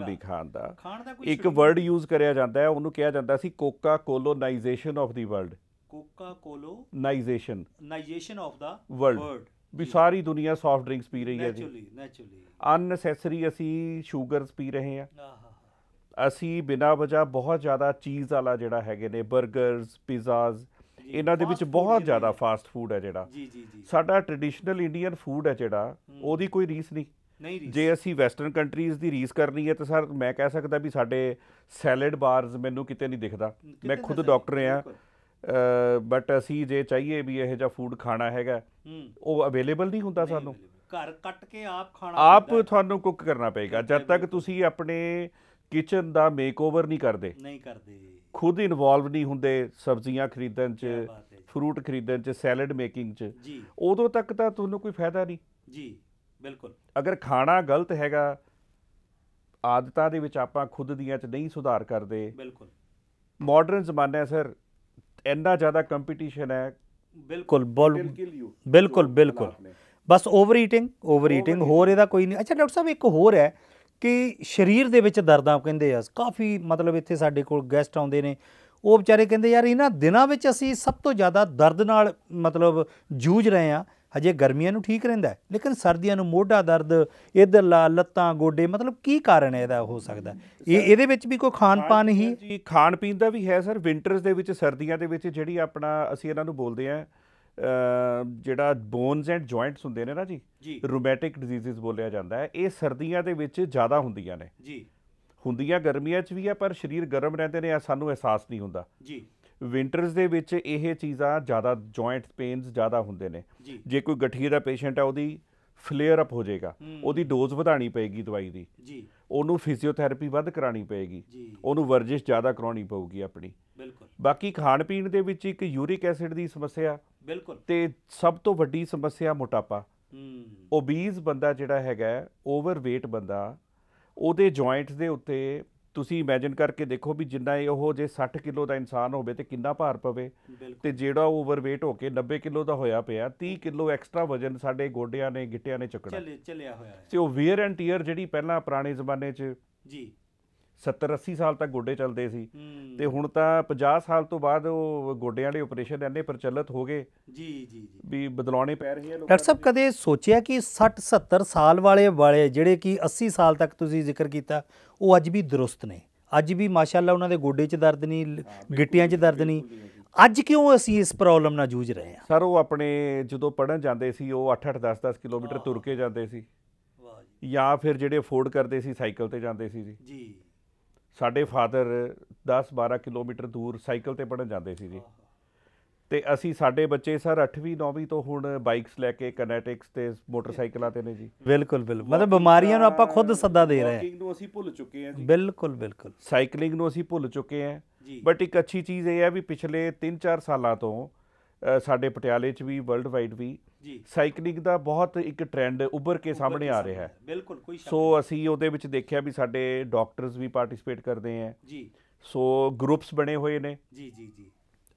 ਨਹੀਂ ਖਾਣ ਦਾ ਖਾਣ ਦਾ। ਕੋਈ ਇੱਕ ਵਰਡ ਯੂਜ਼ ਕਰਿਆ ਜਾਂਦਾ ਹੈ ਉਹਨੂੰ ਕਿਹਾ ਜਾਂਦਾ ਸੀ coca colonization of the world ਕੋਕਾ ਕੋਲੋ ਨਾਈਜੇਸ਼ਨ ਆਫ ਦਾ World। ਵੀ ਸਾਰੀ ਦੁਨੀਆ ਸੌਫਟ ਡਰਿੰਕਸ ਪੀ ਰਹੀ ਹੈ ਜੀ। ਨੈਚੁਰਲੀ ਨੈਚੁਰਲੀ ਅਨਨੈਸੈਸਰੀ ਅਸੀਂ ਸ਼ੂਗਰਸ ਪੀ ਰਹੇ ਹਾਂ। ਅਸੀਂ ਬਿਨਾਂ ਵਜ੍ਹਾ ਬਹੁਤ ਜ਼ਿਆਦਾ ਚੀਜ਼ ਵਾਲਾ ਜਿਹੜਾ ਹੈਗੇ ਨੇ 버ਗਰਸ ਪਿਜ਼ਾਜ਼ ਇਹਨਾਂ ਦੇ ਵਿੱਚ ਬਹੁਤ ਜ਼ਿਆਦਾ। ਫਾਸਟ ਫੂਡ ਹੈ ਜਿਹੜਾ। ਜੀ ਜੀ ਜੀ। ਸਾਡਾ ਟ੍ਰੈਡੀਸ਼ਨਲ ਇੰਡੀਅਨ ਫੂਡ ਹੈ ਜਿਹੜਾ ਉਹਦੀ ਕੋਈ ਰੀਸ ਨਹੀਂ। ਜੇ ਅਸੀਂ ਵੈਸਟਰਨ ਕੰਟਰੀਜ਼ ਦੀ ਰੀਸ ਕਰਨੀ ਹੈ ਤਾਂ ਸਰ ਮੈਂ ਕਹਿ ਸਕਦਾ ਵੀ ਸਾਡੇ ਸੈਲਡ ਬਾਰਸ ਮੈਨੂੰ ਕਿਤੇ ਨਹੀਂ ਦਿਖਦਾ। ਮੈਂ ਖੁਦ ਡਾਕਟਰ ਬਿਲਕੁਲ। ਬਟ ਅਸੀਂ ਜੇ ਚਾਹੀਏ ਵੀ ਇਹ ਜਿਹਾ ਫੂਡ ਖਾਣਾ ਹੈਗਾ ਉਹ ਅਵੇਲੇਬਲ ਨਹੀਂ ਹੁੰਦਾ ਸਾਨੂੰ। ਘਰ ਕੱਟ ਕੇ ਆਪ ਖਾਣਾ ਆਪ। ਤੁਹਾਨੂੰ ਕੁੱਕ ਕਰਨਾ ਪਏਗਾ। ਜਦ ਤੱਕ। ਤੁਸੀਂ ਆਪਣੇ ਕਿਚਨ ਦਾ ਮੇਕਓਵਰ ਨਹੀਂ ਕਰਦੇ। ਨਹੀਂ ਕਰਦੇ। ਖੁਦ ਇਨਵੋਲਵ ਨਹੀਂ ਹੁੰਦੇ ਸਬਜ਼ੀਆਂ ਖਰੀਦਣ ਚ। ਫਰੂਟ ਖਰੀਦਣ ਚ ਸੈਲਡ ਮੇਕਿੰਗ ਚ। ਉਦੋਂ ਤੱਕ ਤਾਂ ਤੁਹਾਨੂੰ ਕੋਈ ਫਾਇਦਾ ਨਹੀਂ। ਜੀ ਬਿਲਕੁਲ। ਅਗਰ ਖਾਣਾ ਗਲਤ ਹੈਗਾ ਆਦਤਾਂ ਦੇ ਵਿੱਚ ਆਪਾਂ ਖੁਦ ਦੀਆਂ ਚ ਨਹੀਂ ਸੁਧਾਰ ਕਰਦੇ। ਬਿਲਕੁਲ। ਮਾਡਰਨ ਜ਼ਮਾਨਾ ਹੈ ਸਰ। ਇੰਨਾ ਜ਼ਿਆਦਾ ਕੰਪੀਟੀਸ਼ਨ ਹੈ। ਬਿਲਕੁਲ ਬਿਲਕੁਲ ਬਿਲਕੁਲ। ਬਸ ਓਵਰ ਈਟਿੰਗ ਓਵਰ ਈਟਿੰਗ ਹੋਰ ਇਹਦਾ ਕੋਈ ਨਹੀਂ। ਅੱਛਾ ਡਾਕਟਰ ਸਾਹਿਬ ਇੱਕ ਹੋਰ ਹੈ ਕਿ ਸਰੀਰ ਦੇ ਵਿੱਚ ਦਰਦਾਂ ਕਹਿੰਦੇ ਆ। ਕਾਫੀ ਮਤਲਬ ਇੱਥੇ ਸਾਡੇ ਕੋਲ ਗੈਸਟ ਆਉਂਦੇ ਨੇ। ਉਹ ਵਿਚਾਰੇ ਕਹਿੰਦੇ ਯਾਰ ਇਹਨਾਂ ਦਿਨਾਂ ਵਿੱਚ ਅਸੀਂ ਸਭ ਤੋਂ ਜ਼ਿਆਦਾ ਦਰਦ ਨਾਲ ਮਤਲਬ ਜੂਝ ਰਹੇ ਆ ਹਜੇ ਗਰਮੀਆਂ ਨੂੰ ਠੀਕ ਰਹਿੰਦਾ ਹੈ, ਲੇਕਿਨ ਸਰਦੀਆਂ ਨੂੰ ਮੋਢਾ ਦਰਦ ਇਧਰਲਾ ਲੱਤਾਂ ਗੋਡੇ ਮਤਲਬ ਕੀ ਕਾਰਨ ਹੈ ਇਹਦਾ ਹੋ ਸਕਦਾ ਇਹ ਇਹਦੇ ਵਿੱਚ ਵੀ ਕੋਈ ਖਾਣ ਪਾਨ ਹੀ? ਜੀ ਖਾਣ ਪੀਣ ਦਾ ਵੀ ਹੈ ਸਰ ਵਿੰਟਰਸ ਦੇ ਵਿੱਚ ਸਰਦੀਆਂ ਦੇ ਵਿੱਚ ਜਿਹੜੀ ਆਪਣਾ ਅਸੀਂ ਇਹਨਾਂ ਨੂੰ ਬੋਲਦੇ ਆ ਜਿਹੜਾ ਬੋਨਸ ਐਂਡ ਜੁਆਇੰਟਸ ਹੁੰਦੇ ਨੇ ਨਾ ਜੀ ਜੀ। ਰੂਮੈਟਿਕ ਡਿਜ਼ੀਜ਼ਸ ਬੋਲਿਆ ਜਾਂਦਾ ਹੈ ਇਹ ਸਰਦੀਆਂ ਦੇ ਵਿੱਚ ਜ਼ਿਆਦਾ ਹੁੰਦੀਆਂ ਨੇ। ਜੀ। ਹੁੰਦੀਆਂ ਗਰਮੀਆਂ 'ਚ ਵੀ ਆ ਪਰ ਸਰੀਰ ਗਰਮ ਰਹਿੰਦੇ ਨੇ ਆ ਸਾਨੂੰ ਅਹਿਸਾਸ ਨਹੀਂ ਹੁੰਦਾ। ਜੀ। ਵਿੰਟਰਸ ਦੇ ਵਿੱਚ ਇਹ ਚੀਜ਼ਾਂ ਜ਼ਿਆਦਾ ਜੁਆਇੰਟ ਪੇਨਸ ਜ਼ਿਆਦਾ ਹੁੰਦੇ ਨੇ। ਜੀ। ਕੋਈ ਗਠੀਏ ਦਾ ਪੇਸ਼ੈਂਟ ਹੈ ਉਹਦੀ ਫਲੇਅਰ ਅਪ ਹੋ ਜਾਏਗਾ। ਉਹਦੀ ਡੋਜ਼ ਵਧਾਣੀ ਪਏਗੀ ਦਵਾਈ ਦੀ। ਜੀ। ਉਹਨੂੰ ਫਿਜ਼ੀਓਥੈਰੇਪੀ ਵੱਧ ਕਰਾਣੀ ਪਏਗੀ। ਉਹਨੂੰ ਵਰਜਿਸ਼ ਜ਼ਿਆਦਾ ਕਰਾਉਣੀ ਪਊਗੀ ਆਪਣੀ। ਬਿਲਕੁਲ। ਬਾਕੀ ਖਾਣ ਪੀਣ ਦੇ ਵਿੱਚ ਇੱਕ ਯੂਰਿਕ ਐਸਿਡ ਦੀ ਸਮੱਸਿਆ ਬਿਲਕੁਲ। ਤੇ ਸਭ ਤੋਂ ਵੱਡੀ ਸਮੱਸਿਆ ਮੋਟਾਪਾ। ਹੂੰ। ਓਬੀਜ਼ ਬੰਦਾ ਜਿਹੜਾ ਹੈਗਾ ਓਵਰਵੇਟ ਬੰਦਾ ਉਹਦੇ ਜੁਆਇੰਟਸ ਦੇ ਉੱਤੇ ਤੁਸੀਂ ਇਮੇਜਿਨ ਕਰਕੇ ਦੇਖੋ ਵੀ ਜਿੰਨਾ ਇਹ ਉਹ ਜੇ 60 ਕਿਲੋ ਦਾ ਇਨਸਾਨ ਹੋਵੇ ਤੇ ਕਿੰਨਾ ਭਾਰ ਪਵੇ ਤੇ ਜਿਹੜਾ ਓਵਰਵੇਟ ਹੋ ਕੇ 90 ਕਿਲੋ ਦਾ ਹੋਇਆ ਪਿਆ 30 ਕਿਲੋ ਐਕਸਟਰਾ ਵਜਨ ਸਾਡੇ ਗੋਡਿਆਂ ਨੇ ਗਿੱਟਿਆਂ ਨੇ ਚੱਕਣਾ। ਚੱਲੇ ਚੱਲਿਆ ਹੋਇਆ ਹੈ। ਤੇ ਉਹ ਵੀਅਰ ਐਂਡ ਟੀਅਰ ਜਿਹੜੀ ਪਹਿਲਾਂ ਪੁਰਾਣੇ ਜ਼ਮਾਨੇ 'ਚ ਜੀ। 70 80 ਸਾਲ ਤੱਕ ਗੋਡੇ ਚੱਲਦੇ ਸੀ। ਤੇ ਹੁਣ ਤਾਂ 50 ਸਾਲ ਤੋਂ ਬਾਅਦ ਉਹ ਗੋਡਿਆਂ ਦੇ ਆਪਰੇਸ਼ਨ ਇੰਨੇ ਪ੍ਰਚਲਿਤ ਹੋ ਗਏ। ਜੀ ਜੀ ਜੀ। ਵੀ ਬਦਲਾਉਣੇ ਪੈ ਰਹੇ ਆ ਲੋਕਾਂ ਡਾਕਟਰ ਸਾਹਿਬ ਕਦੇ ਸੋਚਿਆ ਕਿ 60 70 ਸਾਲ ਵਾਲੇ ਵਾਲੇ ਜਿਹੜੇ ਕਿ 80 ਸਾਲ ਤੱਕ ਤੁਸੀਂ ਜ਼ਿਕਰ ਕੀਤਾ ਉਹ ਅੱਜ ਵੀ ਦਰੁਸਤ ਨੇ? ਅੱਜ ਵੀ ਮਾਸ਼ਾਅੱਲਾ ਉਹਨਾਂ ਦੇ ਗੋਡੇ 'ਚ ਦਰਦ ਨਹੀਂ ਗਿੱਟਿਆਂ 'ਚ ਦਰਦ ਨਹੀਂ। ਅੱਜ ਕਿਉਂ ਅਸੀਂ ਇਸ ਪ੍ਰੋਬਲਮ ਨਾਲ ਜੂਝ ਰਹੇ ਹਾਂ? ਸਰ ਉਹ ਆਪਣੇ ਜਦੋਂ ਪੜਨ ਜਾਂਦੇ ਸੀ ਉਹ 8-8 10-10 ਕਿਲੋਮੀਟਰ ਤੁਰ ਕੇ ਜਾਂਦੇ ਸੀ। ਵਾਹ ਜਾਂ ਫਿਰ ਜਿਹੜੇ ਅਫੋਰਡ ਕਰਦੇ ਸੀ ਸਾਈਕਲ ਤੇ ਜਾਂਦੇ ਸੀ ਜੀ। ਜੀ। ਸਾਡੇ ਫਾਦਰ 10-12 ਕਿਲੋਮੀਟਰ ਦੂਰ ਸਾਈਕਲ ਤੇ ਪੜਨ ਜਾਂਦੇ ਸੀ ਜੀ। ਤੇ ਅਸੀਂ ਸਾਡੇ ਬੱਚੇ ਸਰ 8ਵੀਂ 9ਵੀਂ ਤੋਂ ਹੁਣ ਬਾਈਕਸ ਲੈ ਕੇ ਕਨੈਟਿਕਸ ਤੇ ਮੋਟਰਸਾਈਕਲਾਂ ਤੇ ਨੇ ਜੀ। ਬਿਲਕੁਲ ਬਿਲਕੁਲ। ਮਤਲਬ ਬਿਮਾਰੀਆਂ ਨੂੰ ਆਪਾਂ ਖੁਦ ਸੱਦਾ ਦੇ ਰਹੇ Walking ਨੂੰ ਅਸੀਂ ਭੁੱਲ ਚੁੱਕੇ ਹਾਂ ਹਾਂ ਜੀ। ਬਿਲਕੁਲ ਬਿਲਕੁਲ। ਸਾਈਕਲਿੰਗ ਨੂੰ ਅਸੀਂ ਭੁੱਲ ਚੁੱਕੇ ਹਾਂ। ਬਟ ਇੱਕ ਅੱਛੀ ਚੀਜ਼ ਇਹ ਹੈ ਵੀ ਪਿਛਲੇ 3-4 ਸਾਲਾਂ ਤੋਂ ਸਾਡੇ ਪਟਿਆਲੇ 'ਚ ਵੀ ਵਰਲਡ ਵਾਈਡ ਵੀ ਜੀ। ਸਾਈਕਲਿੰਗ ਦਾ ਬਹੁਤ ਇੱਕ ਟ੍ਰੈਂਡ ਉੱਭਰ ਕੇ ਸਾਹਮਣੇ ਆ ਰਿਹਾ ਹੈ। ਬਿਲਕੁਲ ਕੋਈ ਸ਼ੱਕ ਸੋ ਅਸੀਂ ਉਹਦੇ ਵਿੱਚ ਦੇਖਿਆ ਵੀ ਸਾਡੇ ਡਾਕਟਰਸ ਵੀ ਪਾਰਟਿਸਿਪੇਟ ਕਰਦੇ ਹੈ। ਜੀ। ਸੋ ਗਰੁੱਪਸ ਬਣੇ ਹੋਏ ਨੇ। ਜੀ ਜੀ ਜੀ।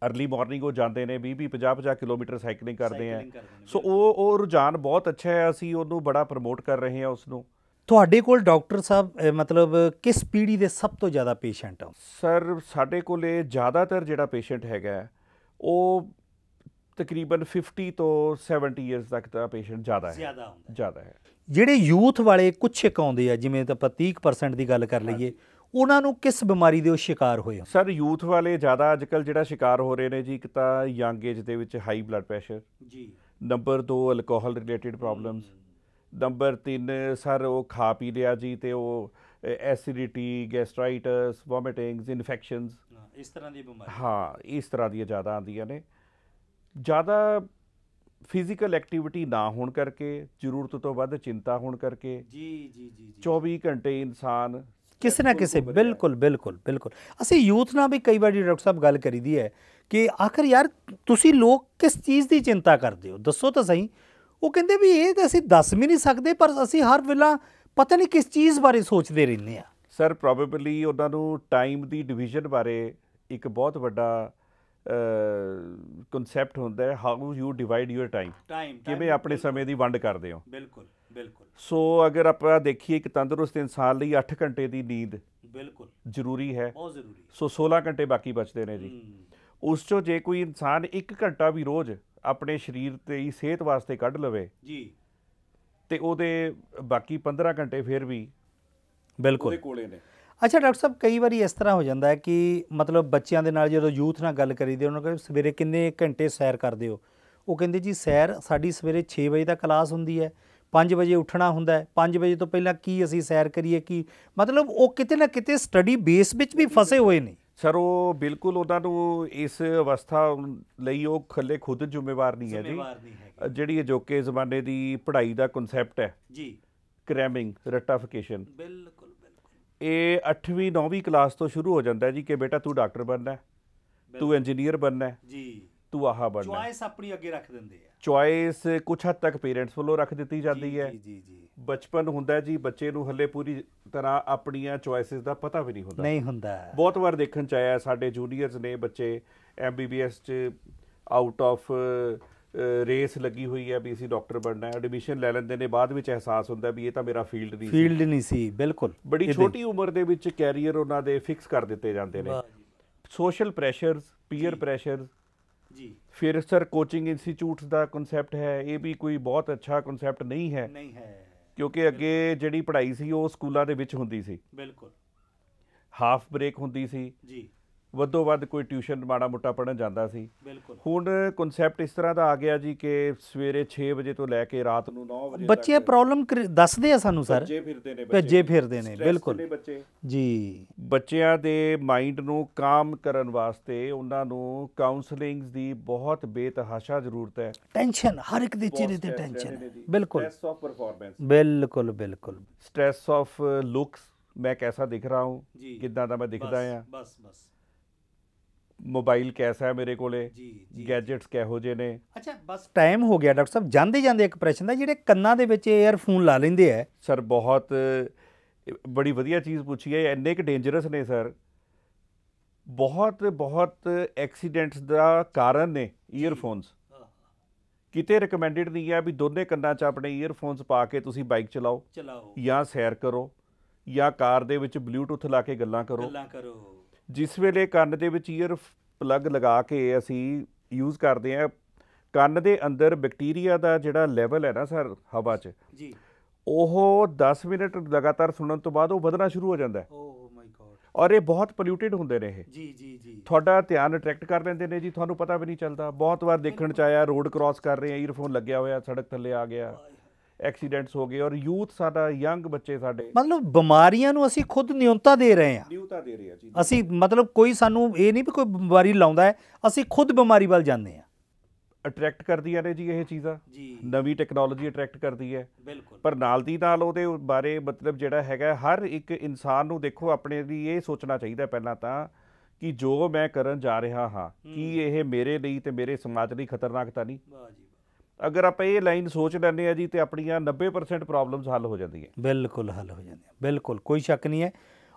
ਅਰਲੀ ਮਾਰਨਿੰਗ ਉਹ ਜਾਂਦੇ ਨੇ 20 20 50 50 ਕਿਲੋਮੀਟਰ ਸਾਈਕਲਿੰਗ ਕਰਦੇ ਆ ਸੋ ਉਹ ਉਹ ਰੁਝਾਨ ਬਹੁਤ ਅੱਛਾ ਹੈ ਅਸੀਂ ਉਹਨੂੰ ਬੜਾ ਪ੍ਰਮੋਟ ਕਰ ਰਹੇ ਹਾਂ ਉਸ ਨੂੰ ਤੁਹਾਡੇ ਕੋਲ ਡਾਕਟਰ ਸਾਹਿਬ ਮਤਲਬ ਕਿਸ ਪੀੜ੍ਹੀ ਦੇ ਸਭ ਤੋਂ ਜ਼ਿਆਦਾ ਪੇਸ਼ੈਂਟ ਆ ਸਰ ਸਾਡੇ ਕੋਲੇ ਜ਼ਿਆਦਾਤਰ ਜਿਹੜਾ ਪੇਸ਼ੈਂਟ ਹੈਗਾ ਉਹ ਤਕਰੀਬਨ 50 ਤੋਂ 70 ਇਅਰਸ ਤੱਕ ਦਾ ਪੇਸ਼ੈਂਟ ਜ਼ਿਆਦਾ ਹੈ। ਜ਼ਿਆਦਾ ਹੁੰਦਾ ਜ਼ਿਆਦਾ ਹੈ। ਜਿਹੜੇ ਯੂਥ ਵਾਲੇ ਕੁਛ ਇੱਕ ਆਉਂਦੇ ਆ ਜਿਵੇਂ ਤਾਂ ਆਪਾਂ 30% ਦੀ ਗੱਲ ਕਰ ਲਈਏ ਉਹਨਾਂ ਨੂੰ ਕਿਸ ਬਿਮਾਰੀ ਦੇ ਉਹ ਸ਼ਿਕਾਰ ਹੋਏ ਆ? ਸਰ ਯੂਥ ਵਾਲੇ ਜ਼ਿਆਦਾ ਅੱਜਕੱਲ ਜਿਹੜਾ ਸ਼ਿਕਾਰ ਹੋ ਰਹੇ ਨੇ ਜੀ ਇੱਕ ਤਾਂ ਯੰਗ ਏਜ ਦੇ ਵਿੱਚ ਹਾਈ ਬਲੱਡ ਪ੍ਰੈਸ਼ਰ ਜੀ। Number 2 alcohol related problems number 3 sir ਉਹ ਖਾ ਪੀ ਲਿਆ ਜੀ ਤੇ ਉਹ ਐਸਿਡਿਟੀ ਗੈਸਟ੍ਰਾਈਟਸ ਵੋਮਿਟਿੰਗਸ ਇਨਫੈਕਸ਼ਨਸ ਇਸ ਤਰ੍ਹਾਂ ਦੀ ਬਿਮਾਰੀ। ਹਾਂ ਇਸ ਤਰ੍ਹਾਂ ਦੀਆਂ ਜ਼ਿਆਦਾ ਆਉਂਦੀਆਂ ਨੇ। ਜ਼ਿਆਦਾ ਫਿਜ਼ੀਕਲ ਐਕਟੀਵਿਟੀ ਨਾ ਹੋਣ ਕਰਕੇ ਜ਼ਰੂਰਤ ਤੋਂ ਵੱਧ ਚਿੰਤਾ ਹੋਣ ਕਰਕੇ ਜੀ ਜੀ ਜੀ ਜੀ। 24 ਘੰਟੇ ਇਨਸਾਨ ਕਿਸੇ ਨਾ ਕਿਸੇ ਬਿਲਕੁਲ ਬਿਲਕੁਲ ਬਿਲਕੁਲ ਅਸੀਂ ਯੂਥ ਨਾਲ ਵੀ ਕਈ ਵਾਰੀ ਡਾਕਟਰ ਸਾਹਿਬ ਗੱਲ ਕਰੀਦੀ ਹੈ ਕਿ ਆਖਰ ਯਾਰ ਤੁਸੀਂ ਲੋਕ ਕਿਸ ਚੀਜ਼ ਦੀ ਚਿੰਤਾ ਕਰਦੇ ਹੋ? ਦੱਸੋ ਤਾਂ ਸਹੀ। ਉਹ ਕਹਿੰਦੇ ਵੀ ਇਹ ਤਾਂ ਅਸੀਂ ਦੱਸ ਵੀ ਨਹੀਂ ਸਕਦੇ ਪਰ ਅਸੀਂ ਹਰ ਵੇਲਾ ਪਤਾ ਨਹੀਂ ਕਿਸ ਚੀਜ਼ ਬਾਰੇ ਸੋਚਦੇ ਰਹਿੰਦੇ ਆ ਸਰ ਪ੍ਰੋਬੇਬਲੀ ਉਹਨਾਂ ਨੂੰ ਟਾਈਮ ਦੀ ਡਿਵੀਜ਼ਨ ਬਾਰੇ ਇੱਕ ਬਹੁਤ ਵੱਡਾ ਕਨਸੈਪਟ ਹੁੰਦਾ ਹੈ how you divide your time ਕਿਵੇਂ ਆਪਣੇ ਸਮੇਂ ਦੀ ਵੰਡ ਕਰਦੇ ਹੋ। ਬਿਲਕੁਲ ਬਿਲਕੁਲ। ਸੋ ਅਗਰ ਆਪਾਂ ਦੇਖੀਏ ਇੱਕ ਤੰਦਰੁਸਤ ਇਨਸਾਨ ਲਈ 8 ਘੰਟੇ ਦੀ ਨੀਂਦ ਬਿਲਕੁਲ। ਜ਼ਰੂਰੀ ਹੈ। ਬਹੁਤ ਜ਼ਰੂਰੀ ਸੋ 16 ਘੰਟੇ ਬਾਕੀ ਬਚਦੇ ਨੇ ਜੀ। ਉਸ ਚੋਂ ਜੇ ਕੋਈ ਇਨਸਾਨ 1 ਘੰਟਾ ਵੀ ਰੋਜ਼ ਆਪਣੇ ਸਰੀਰ ਤੇ ਹੀ ਸਿਹਤ ਵਾਸਤੇ ਕੱਢ ਲਵੇ ਜੀ। ਤੇ ਉਹਦੇ ਬਾਕੀ 15 ਘੰਟੇ ਫਿਰ ਵੀ ਬਿਲਕੁਲ। ਕੋਲੇ ਨੇ। ਅੱਛਾ ਡਾਕਟਰ ਸਾਹਿਬ ਕਈ ਵਾਰੀ ਇਸ ਤਰ੍ਹਾਂ ਹੋ ਜਾਂਦਾ ਹੈ ਕਿ ਮਤਲਬ ਬੱਚਿਆਂ ਦੇ ਨਾਲ ਜਦੋਂ ਯੂਥ ਨਾਲ ਗੱਲ ਕਰੀਦੀ ਉਹਨਾਂ ਕਹਿੰਦੇ ਸਵੇਰੇ ਕਿੰਨੇ ਘੰਟੇ ਸੈਰ ਕਰਦੇ ਹੋ? ਉਹ ਕਹਿੰਦੇ ਜੀ ਸੈਰ ਸਾਡੀ ਸਵੇਰੇ 6 ਵਜੇ ਦਾ ਕਲਾਸ ਹੁੰਦੀ ਹੈ 5 ਵਜੇ ਉੱਠਣਾ ਹੁੰਦਾ ਹੈ 5 ਵਜੇ ਤੋਂ ਪਹਿਲਾਂ ਕੀ ਅਸੀਂ ਸੈਰ ਕਰੀਏ ਕੀ ਮਤਲਬ ਉਹ ਕਿਤੇ ਨਾ ਕਿਤੇ ਸਟੱਡੀ ਬੇਸ ਵਿੱਚ ਵੀ ਫਸੇ ਹੋਏ ਨੇ। ਸਰ ਉਹ ਬਿਲਕੁਲ ਉਹਨਾਂ ਨੂੰ ਇਸ ਅਵਸਥਾ ਲਈ ਉਹ ਖੱਲੇ ਖੁਦ ਜ਼ਿੰਮੇਵਾਰ ਨਹੀਂ ਹੈ ਜੀ ਜਿਹੜੀ ਅਜੋਕੇ ਜ਼ਮਾਨੇ ਦੀ ਪੜ੍ਹਾਈ ਦਾ ਕਨਸੈਪਟ ਹੈ ਜੀ। ਕ੍ਰੈਮਿੰਗ ਰਟਾਫਿਕੇਸ਼ਨ ਬਿਲਕੁਲ। ਇਹ 8ਵੀਂ 9ਵੀਂ ਕਲਾਸ ਤੋਂ ਸ਼ੁਰੂ ਹੋ ਜਾਂਦਾ ਜੀ ਕਿ ਬੇਟਾ ਤੂੰ ਡਾਕਟਰ ਬਣਨਾ ਹੈ ਤੂੰ ਇੰਜੀਨੀਅਰ ਬਣਨਾ ਹੈ ਜੀ। ਤੂੰ ਆਹ ਬਣਨਾ ਚੁਆਇਸ ਆਪਣੀ ਅੱਗੇ ਰੱਖ ਦਿੰਦੇ ਆ। ਚੁਆਇਸ ਕੁਛ ਹੱਦ ਤੱਕ ਪੇਰੈਂਟਸ ਵੱਲੋਂ ਰੱਖ ਦਿੱਤੀ ਜਾਂਦੀ ਹੈ। ਜੀ ਜੀ ਜੀ। ਬਚਪਨ ਹੁੰਦਾ ਜੀ ਬੱਚੇ ਨੂੰ ਹੱਲੇ ਪੂਰੀ ਤਰ੍ਹਾਂ ਆਪਣੀਆਂ ਚੁਆਇਸਸ ਦਾ ਪਤਾ ਵੀ ਨਹੀਂ ਹੁੰਦਾ। ਨਹੀਂ ਹੁੰਦਾ। ਬਹੁਤ ਵਾਰ ਦੇਖਣ ਚ ਆਇਆ ਸਾਡੇ ਜੂਨੀਅਰਸ ਨੇ ਬੱਚੇ ਐਮਬੀਬੀਐਸ ਚ ਆਊਟ ਆਫ ਰੇਸ ਲੱਗੀ ਹੋਈ ਹੈ ਵੀ ਅਸੀਂ ਡਾਕਟਰ ਬਣਨਾ ਹੈ ਐਡਮਿਸ਼ਨ ਲੈ ਲੈਂਦੇ ਨੇ ਬਾਅਦ ਵਿੱਚ ਅਹਿਸਾਸ ਹੁੰਦਾ ਵੀ ਇਹ ਤਾਂ ਮੇਰਾ ਫੀਲਡ ਨਹੀਂ ਸੀ। ਫੀਲਡ ਨਹੀਂ ਸੀ ਬਿਲਕੁਲ। ਬੜੀ। ਛੋਟੀ ਉਮਰ ਦੇ ਵਿੱਚ ਕੈਰੀਅਰ ਉਹਨਾਂ ਦੇ ਫਿਕਸ ਕਰ ਦਿੱਤੇ ਜਾਂਦੇ ਨੇ। Social pressures peer. ਪ੍ਰੈਸ਼ਰਸ ਜੀ। ਫਿਰ ਸਰ ਕੋਚਿੰਗ ਇੰਸਟੀਚਿਊਟਸ ਦਾ ਕਨਸੈਪਟ ਹੈ ਇਹ ਵੀ ਕੋਈ ਬਹੁਤ ਅੱਛਾ ਕਨਸੈਪਟ ਨਹੀਂ ਹੈ। ਨਹੀਂ ਹੈ। ਕਿਉਂਕਿ ਅੱਗੇ ਜਿਹੜੀ ਪੜ੍ਹਾਈ ਸੀ ਉਹ ਸਕੂਲਾਂ ਦੇ ਵਿੱਚ ਹੁੰਦੀ ਸੀ। ਬਿਲਕੁਲ। ਹਾਫ ਬ੍ਰੇਕ ਹੁੰਦੀ ਸੀ। ਜੀ। ਵੱਧੋ ਵੱਧ ਕੋਈ ਟਿਊਸ਼ਨ ਮਾੜਾ ਮੋਟਾ ਪੜਨ ਜਾਂਦਾ ਸੀ। ਹੁਣ ਕਨਸੈਪਟ ਇਸ ਤਰ੍ਹਾਂ ਦਾ ਆ ਗਿਆ ਜੀ ਕਿ ਸਵੇਰੇ 6 ਵਜੇ ਤੋਂ ਲੈ ਕੇ ਰਾਤ ਨੂੰ 9 ਵਜੇ ਬੱਚੇ ਪ੍ਰੋਬਲਮ ਦੱਸਦੇ ਆ ਸਾਨੂੰ ਸਰ। ਭੱਜੇ ਫਿਰਦੇ ਨੇ ਭੱਜੇ ਫਿਰਦੇ ਨੇ ਬਿਲਕੁਲ। ਜੀ। ਬੱਚਿਆਂ ਦੇ ਮਾਈਂਡ ਨੂੰ ਕਾਮ ਕਰਨ ਵਾਸਤੇ ਉਹਨਾਂ ਨੂੰ ਕਾਉਂਸਲਿੰਗਸ ਦੀ ਬਹੁਤ ਬੇਤਹਾਸ਼ਾ ਜ਼ਰੂਰਤ ਹੈ। ਟੈਨਸ਼ਨ ਹਰ ਇੱਕ ਦੇ ਚਿਹਰੇ ਤੇ ਟੈਨਸ਼ਨ ਬਿਲਕੁਲ। ਸਟ੍ਰੈਸ ਆਫ ਪਰਫਾਰਮੈਂਸ ਬਿਲਕੁਲ ਬਿਲਕੁਲ। ਸਟ੍ਰੈਸ ਆਫ ਲੁਕਸ ਮੈਂ ਕਿਹਦਾ ਦਿਖ ਰਹਾ ਹੂੰ? ਕਿਦਾਂ ਦਾ ਮੈਂ ਦਿਖਦਾ ਆ ਬਸ ਬਸ। ਮੋਬਾਈਲ ਕੈਸਾ ਹੈ ਮੇਰੇ ਕੋਲੇ ਗੈਜਟਸ ਕਿਹੋ ਜਿਹੇ ਨੇ। ਅੱਛਾ ਬਸ ਟਾਈਮ ਹੋ ਗਿਆ ਡਾਕਟਰ ਸਾਹਿਬ। ਜਾਂਦੇ ਜਾਂਦੇ ਇੱਕ ਪ੍ਰਸ਼ਨ ਦਾ ਜਿਹੜੇ ਕੰਨਾਂ ਦੇ ਵਿੱਚ 에ਅਰਫੋਨ ਲਾ ਲੈਂਦੇ ਆ। ਸਰ ਬਹੁਤ ਬੜੀ ਵਧੀਆ ਚੀਜ਼ ਪੁੱਛੀ ਹੈ ਇੰਨੇ ਕਿ ਡੇਂਜਰਸ ਨੇ ਸਰ ਬਹੁਤ ਬਹੁਤ ਐਕਸੀਡੈਂਟਸ ਦਾ ਕਾਰਨ ਨੇ 이어ਫੋਨਸ ਕਿਤੇ ਰეკਮੈਂਡਡ ਨਹੀਂ ਹੈ ਵੀ ਦੋਨੇ ਕੰਨਾਂ 'ਚ ਆਪਣੇ 이어ਫੋਨਸ ਪਾ ਕੇ ਤੁਸੀਂ ਬਾਈਕ ਚਲਾਓ ਚਲਾਓ। ਜਾਂ ਸੈਰ ਕਰੋ ਜਾਂ ਕਾਰ ਦੇ ਵਿੱਚ ਬਲੂਟੁੱਥ ਲਾ ਕੇ ਗੱਲਾਂ ਕਰੋ। ਗੱਲਾਂ ਕਰੋ। ਜਿਸ ਵੇਲੇ ਕੰਨ ਦੇ ਵਿੱਚ ਈਅਰ ਪਲੱਗ ਲਗਾ ਕੇ ਅਸੀਂ ਯੂਜ਼ ਕਰਦੇ ਆ ਕੰਨ ਦੇ ਅੰਦਰ ਬੈਕਟੀਰੀਆ ਦਾ ਜਿਹੜਾ ਲੈਵਲ ਹੈ ਨਾ ਸਰ ਹਵਾ 'ਚ ਜੀ। ਉਹ 10 ਮਿੰਟ ਲਗਾਤਾਰ ਸੁਣਨ ਤੋਂ ਬਾਅਦ ਉਹ ਵਧਣਾ ਸ਼ੁਰੂ ਹੋ ਜਾਂਦਾ ਹੈ। ਓ ਮਾਈ ਗॉड ਔਰ ਇਹ ਬਹੁਤ ਪੋਲਿਊਟਡ ਹੁੰਦੇ ਨੇ ਇਹ। ਜੀ ਜੀ ਜੀ। ਤੁਹਾਡਾ ਧਿਆਨ ਅਟਰੈਕਟ ਕਰ ਲੈਂਦੇ ਨੇ ਜੀ ਤੁਹਾਨੂੰ ਪਤਾ ਵੀ ਨਹੀਂ ਚੱਲਦਾ। ਬਹੁਤ ਵਾਰ ਦੇਖਣ ਚ ਆਇਆ ਰੋਡ ਕ੍ਰਾਸ ਕਰ ਰਹੇ ਆ ਈਅਰਫੋਨ ਲੱਗਿਆ ਹੋਇਆ ਸੜਕ ਥੱਲੇ ਆ ਗਿਆ। ਐਕਸੀਡੈਂਟਸ ਹੋ ਗਏ ਔਰ ਯੂਥ ਸਾਡਾ ਯੰਗ ਬੱਚੇ ਸਾਡੇ ਮਤਲਬ ਬਿਮਾਰੀਆਂ ਨੂੰ ਅਸੀਂ ਖੁਦ ਨਿਯੰਤਾ ਦੇ ਰਹੇ ਹਾਂ। ਨਿਊਤਾ ਦੇ ਰਹੇ ਜੀ। ਅਸੀਂ ਮਤਲਬ ਕੋਈ ਸਾਨੂੰ ਇਹ ਨਹੀਂ ਵੀ ਕੋਈ ਬਿਮਾਰੀ ਲਾਉਂਦਾ ਹੈ ਅਸੀਂ ਖੁਦ ਬਿਮਾਰੀ ਵੱਲ ਜਾਂਦੇ ਹਾਂ। ਅਟਰੈਕਟ ਕਰਦੀਆਂ ਨੇ ਜੀ ਇਹ ਚੀਜ਼ਾਂ। ਜੀ। ਨਵੀਂ ਟੈਕਨੋਲੋਜੀ ਅਟਰੈਕਟ ਕਰਦੀ ਹੈ। ਬਿਲਕੁਲ। ਪਰ ਨਾਲ ਦੀ ਨਾਲ ਉਹਦੇ ਬਾਰੇ ਮਤਲਬ ਜਿਹੜਾ ਹੈਗਾ ਹਰ ਇੱਕ ਇਨਸਾਨ ਨੂੰ ਦੇਖੋ ਆਪਣੇ ਲਈ ਇਹ ਸੋਚਣਾ ਚਾਹੀਦਾ ਪਹਿਲਾਂ ਤਾਂ ਕਿ ਜੋ ਮੈਂ ਕਰਨ ਜਾ ਰਿਹਾ ਹਾਂ ਕੀ ਇਹ ਮੇਰੇ ਲਈ ਤੇ ਮੇਰੇ ਸਮਾਜ ਲਈ ਖਤਰਨਾਕ ਤਾਂ ਨਹੀਂ? ਵਾਹ ਜੀ ਅਗਰ ਆਪਾਂ ਇਹ ਲਾਈਨ ਸੋਚ ਲੈਂਦੇ ਆ ਜੀ ਤੇ ਆਪਣੀਆਂ 90% ਪ੍ਰੋਬਲਮਸ ਹੱਲ ਹੋ ਜਾਂਦੀਆਂ। ਬਿਲਕੁਲ ਹੱਲ ਹੋ ਜਾਂਦੀਆਂ। ਬਿਲਕੁਲ, ਕੋਈ ਸ਼ੱਕ ਨਹੀਂ ਹੈ।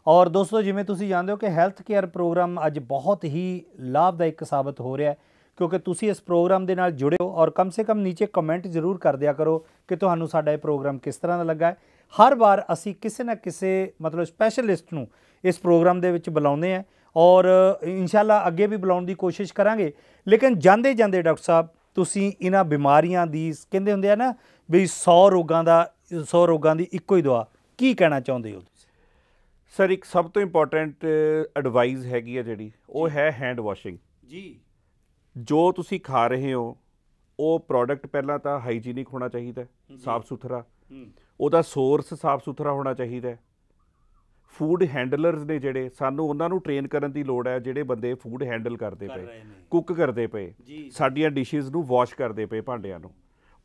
ਔਰ ਦੋਸਤੋ, ਜਿਵੇਂ ਤੁਸੀਂ ਜਾਣਦੇ ਹੋ ਕਿ ਹੈਲਥ ਕੇਅਰ ਪ੍ਰੋਗਰਾਮ ਅੱਜ ਬਹੁਤ ਹੀ ਲਾਭਦਾਇਕ ਸਾਬਤ ਹੋ ਰਿਹਾ ਹੈ, ਕਿਉਂਕਿ ਤੁਸੀਂ ਇਸ ਪ੍ਰੋਗਰਾਮ ਦੇ ਨਾਲ ਜੁੜੇ ਹੋ ਔਰ ਕਮ ਸੇ ਕਮ ਨੀਚੇ ਕਮੈਂਟ ਜ਼ਰੂਰ ਕਰ ਦਿਆ ਕਰੋ ਕਿ ਤੁਹਾਨੂੰ ਸਾਡਾ ਇਹ ਪ੍ਰੋਗਰਾਮ ਕਿਸ ਤਰ੍ਹਾਂ ਦਾ ਲੱਗਾ ਹੈ। ਹਰ ਵਾਰ ਅਸੀਂ ਕਿਸੇ ਨਾ ਕਿਸੇ ਮਤਲਬ ਸਪੈਸ਼ਲਿਸਟ ਨੂੰ ਇਸ ਪ੍ਰੋਗਰਾਮ ਦੇ ਵਿੱਚ ਬੁਲਾਉਂਦੇ ਆ ਔਰ ਇਨਸ਼ਾਅੱਲਾ ਅੱਗੇ ਵੀ ਬੁਲਾਉਣ ਦੀ ਕੋਸ਼ਿਸ਼ ਕਰਾਂਗੇ। ਲੇਕਿਨ ਜਾਂਦੇ ਜਾਂਦੇ ਡਾਕਟਰ ਸਾਹਿਬ ਤੁਸੀਂ ਇਹਨਾਂ ਬਿਮਾਰੀਆਂ ਦੀ ਕਹਿੰਦੇ ਹੁੰਦੇ ਆ ਨਾ ਵੀ 100 ਰੋਗਾਂ ਦਾ 100 ਰੋਗਾਂ ਦੀ ਇੱਕੋ ਹੀ ਦਵਾ ਕੀ ਕਹਿਣਾ ਚਾਹੁੰਦੇ ਹੋ ਤੁਸੀਂ? ਸਰ ਇੱਕ ਸਭ ਤੋਂ ਇੰਪੋਰਟੈਂਟ ਐਡਵਾਈਸ ਹੈਗੀ ਹੈ ਜਿਹੜੀ ਉਹ ਹੈ ਹੈਂਡ ਵਾਸ਼ਿੰਗ ਜੀ। ਜੋ ਤੁਸੀਂ ਖਾ ਰਹੇ ਹੋ ਉਹ ਪ੍ਰੋਡਕਟ ਪਹਿਲਾਂ ਤਾਂ ਹਾਈਜੀਨਿਕ ਹੋਣਾ ਚਾਹੀਦਾ ਸਾਫ਼ ਸੁਥਰਾ। ਉਹਦਾ ਸੋਰਸ ਸਾਫ਼ ਸੁਥਰਾ ਹੋਣਾ ਚਾਹੀਦਾ। ਫੂਡ ਹੈਂਡਲਰਸ ਨੇ ਜਿਹੜੇ ਸਾਨੂੰ ਉਹਨਾਂ ਨੂੰ ਟ੍ਰੇਨ ਕਰਨ ਦੀ ਲੋੜ ਹੈ ਜਿਹੜੇ ਬੰਦੇ ਫੂਡ ਹੈਂਡਲ ਕਰਦੇ ਕਰ ਪਏ ਕੁੱਕ ਕਰਦੇ ਪਏ ਸਾਡੀਆਂ ਡਿਸ਼ਸ ਨੂੰ ਵਾਸ਼ ਕਰਦੇ ਪਏ ਭਾਂਡਿਆਂ ਨੂੰ।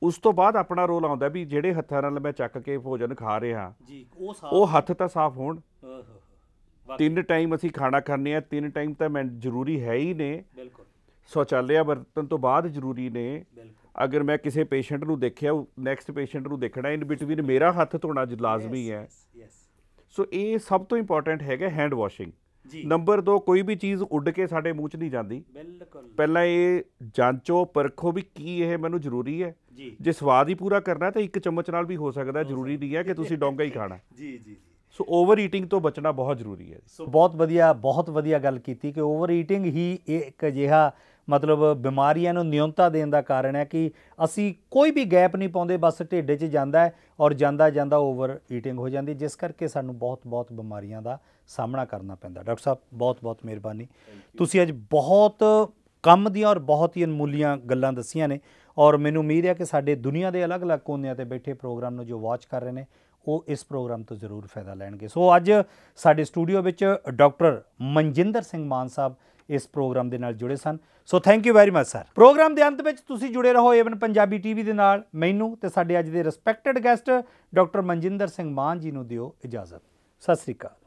ਉਸ ਤੋਂ ਬਾਅਦ ਆਪਣਾ ਰੋਲ ਆਉਂਦਾ ਵੀ ਜਿਹੜੇ ਹੱਥਾਂ ਨਾਲ ਮੈਂ ਚੱਕ ਕੇ ਭੋਜਨ ਖਾ ਰਿਹਾ ਜੀ ਉਹ ਸਾਫ਼ ਉਹ ਹੱਥ ਤਾਂ ਸਾਫ਼ ਹੋਣ। ਤਿੰਨ ਟਾਈਮ ਅਸੀਂ ਖਾਣਾ ਖਾਂਦੇ ਆ ਤਿੰਨ ਟਾਈਮ ਤਾਂ ਮੈਂ ਜ਼ਰੂਰੀ ਹੈ ਹੀ ਨੇ। ਬਿਲਕੁਲ। ਸ਼ੌਚਾਲਿਆ ਵਰਤਨ ਤੋਂ ਬਾਅਦ ਜ਼ਰੂਰੀ ਨੇ। ਬਿਲਕੁਲ। ਅਗਰ ਮੈਂ ਕਿਸੇ ਪੇਸ਼ੈਂਟ ਨੂੰ ਦੇਖਿਆ ਨੈਕਸਟ ਪੇਸ਼ੈਂਟ ਨੂੰ ਦੇਖਣਾ ਇਨ ਬਿਟਵੀਨ ਮੇਰਾ ਹੱਥ ਧੋਣਾ ਲਾਜ਼ਮੀ ਹੈ। ਸੋ ਇਹ ਸਭ ਤੋਂ ਇੰਪੋਰਟੈਂਟ ਹੈਗਾ ਹੈਂਡ ਵਾਸ਼ਿੰਗ ਜੀ। ਨੰਬਰ 2 ਕੋਈ ਵੀ ਚੀਜ਼ ਉੱਡ ਕੇ ਸਾਡੇ ਮੂੰਹ 'ਚ ਨਹੀਂ ਜਾਂਦੀ। ਬਿਲਕੁਲ। ਪਹਿਲਾਂ ਇਹ ਜਾਂਚੋ ਪਰਖੋ ਵੀ ਕੀ ਇਹ ਮੈਨੂੰ ਜ਼ਰੂਰੀ ਹੈ। ਜੀ। ਜੇ ਸਵਾਦ ਹੀ ਪੂਰਾ ਕਰਨਾ ਤਾਂ ਇੱਕ ਚਮਚ ਨਾਲ ਵੀ ਹੋ ਸਕਦਾ ਜ਼ਰੂਰੀ ਨਹੀਂ ਹੈ ਕਿ ਤੁਸੀਂ ਡੋਂਗਾ ਹੀ ਖਾਣਾ ਜੀ ਜੀ ਸੋ ਓਵਰ ਈਟਿੰਗ ਤੋਂ ਬਚਣਾ ਬਹੁਤ ਜ਼ਰੂਰੀ ਹੈ। ਸੋ ਬਹੁਤ ਵਧੀਆ ਬਹੁਤ ਵਧੀਆ ਗੱਲ ਕੀਤੀ ਕਿ ਓਵਰ ਈਟਿੰਗ ਹੀ ਇਹ ਇੱਕ ਅਜਿਹਾ ਮਤਲਬ ਬਿਮਾਰੀਆਂ ਨੂੰ ਨਿਯੰਤਰਤਾ ਦੇਣ ਦਾ ਕਾਰਨ ਹੈ ਕਿ ਅਸੀਂ ਕੋਈ ਵੀ ਗੈਪ ਨਹੀਂ ਪਾਉਂਦੇ ਬਸ ਢਿੱਡ 'ਚ ਜਾਂਦਾ ਹੈ ਔਰ ਜਾਂਦਾ ਜਾਂਦਾ ਓਵਰ ਈਟਿੰਗ ਹੋ ਜਾਂਦੀ ਜਿਸ ਕਰਕੇ ਸਾਨੂੰ ਬਹੁਤ ਬਹੁਤ ਬਿਮਾਰੀਆਂ ਦਾ ਸਾਹਮਣਾ ਕਰਨਾ ਪੈਂਦਾ। ਡਾਕਟਰ ਸਾਹਿਬ ਬਹੁਤ ਬਹੁਤ ਮਿਹਰਬਾਨੀ। ਤੁਸੀਂ ਅੱਜ ਬਹੁਤ ਕੰਮ ਦੀਆਂ ਔਰ ਬਹੁਤ ਹੀ ਅਨਮੁੱਲੀਆਂ ਗੱਲਾਂ ਦੱਸੀਆਂ ਨੇ ਔਰ ਮੈਨੂੰ ਉਮੀਦ ਹੈ ਕਿ ਸਾਡੇ ਦੁਨੀਆ ਦੇ ਅਲੱਗ-ਅਲੱਗ ਕੋਨਿਆਂ ਤੇ ਬੈਠੇ ਪ੍ਰੋਗਰਾਮ ਨੂੰ ਜੋ ਵਾਚ ਕਰ ਰਹੇ ਨੇ ਉਹ ਇਸ ਪ੍ਰੋਗਰਾਮ ਤੋਂ ਜ਼ਰੂਰ ਫਾਇਦਾ ਲੈਣਗੇ। ਸੋ ਅੱਜ ਸਾਡੇ ਸਟੂਡੀਓ ਵਿੱਚ ਡਾਕਟਰ ਮਨਜਿੰਦਰ ਸਿੰਘ ਮਾਨ ਸਾਹਿਬ ਇਸ ਪ੍ਰੋਗਰਾਮ ਦੇ ਨਾਲ ਜੁੜੇ ਸਨ। So thank you very much sir program ਦੇ ਅੰਤ ਵਿੱਚ ਤੁਸੀਂ ਜੁੜੇ ਰਹੋ ਏਵਨ ਪੰਜਾਬੀ ਟੀਵੀ ਦੇ ਨਾਲ। ਮੈਨੂੰ ਤੇ ਸਾਡੇ ਅੱਜ ਦੇ respected guest doctor Manjinder Singh Maan ji ਨੂੰ ਦਿਓ ਇਜਾਜ਼ਤ। ਸਤਿ ਸ੍ਰੀ ਅਕਾਲ।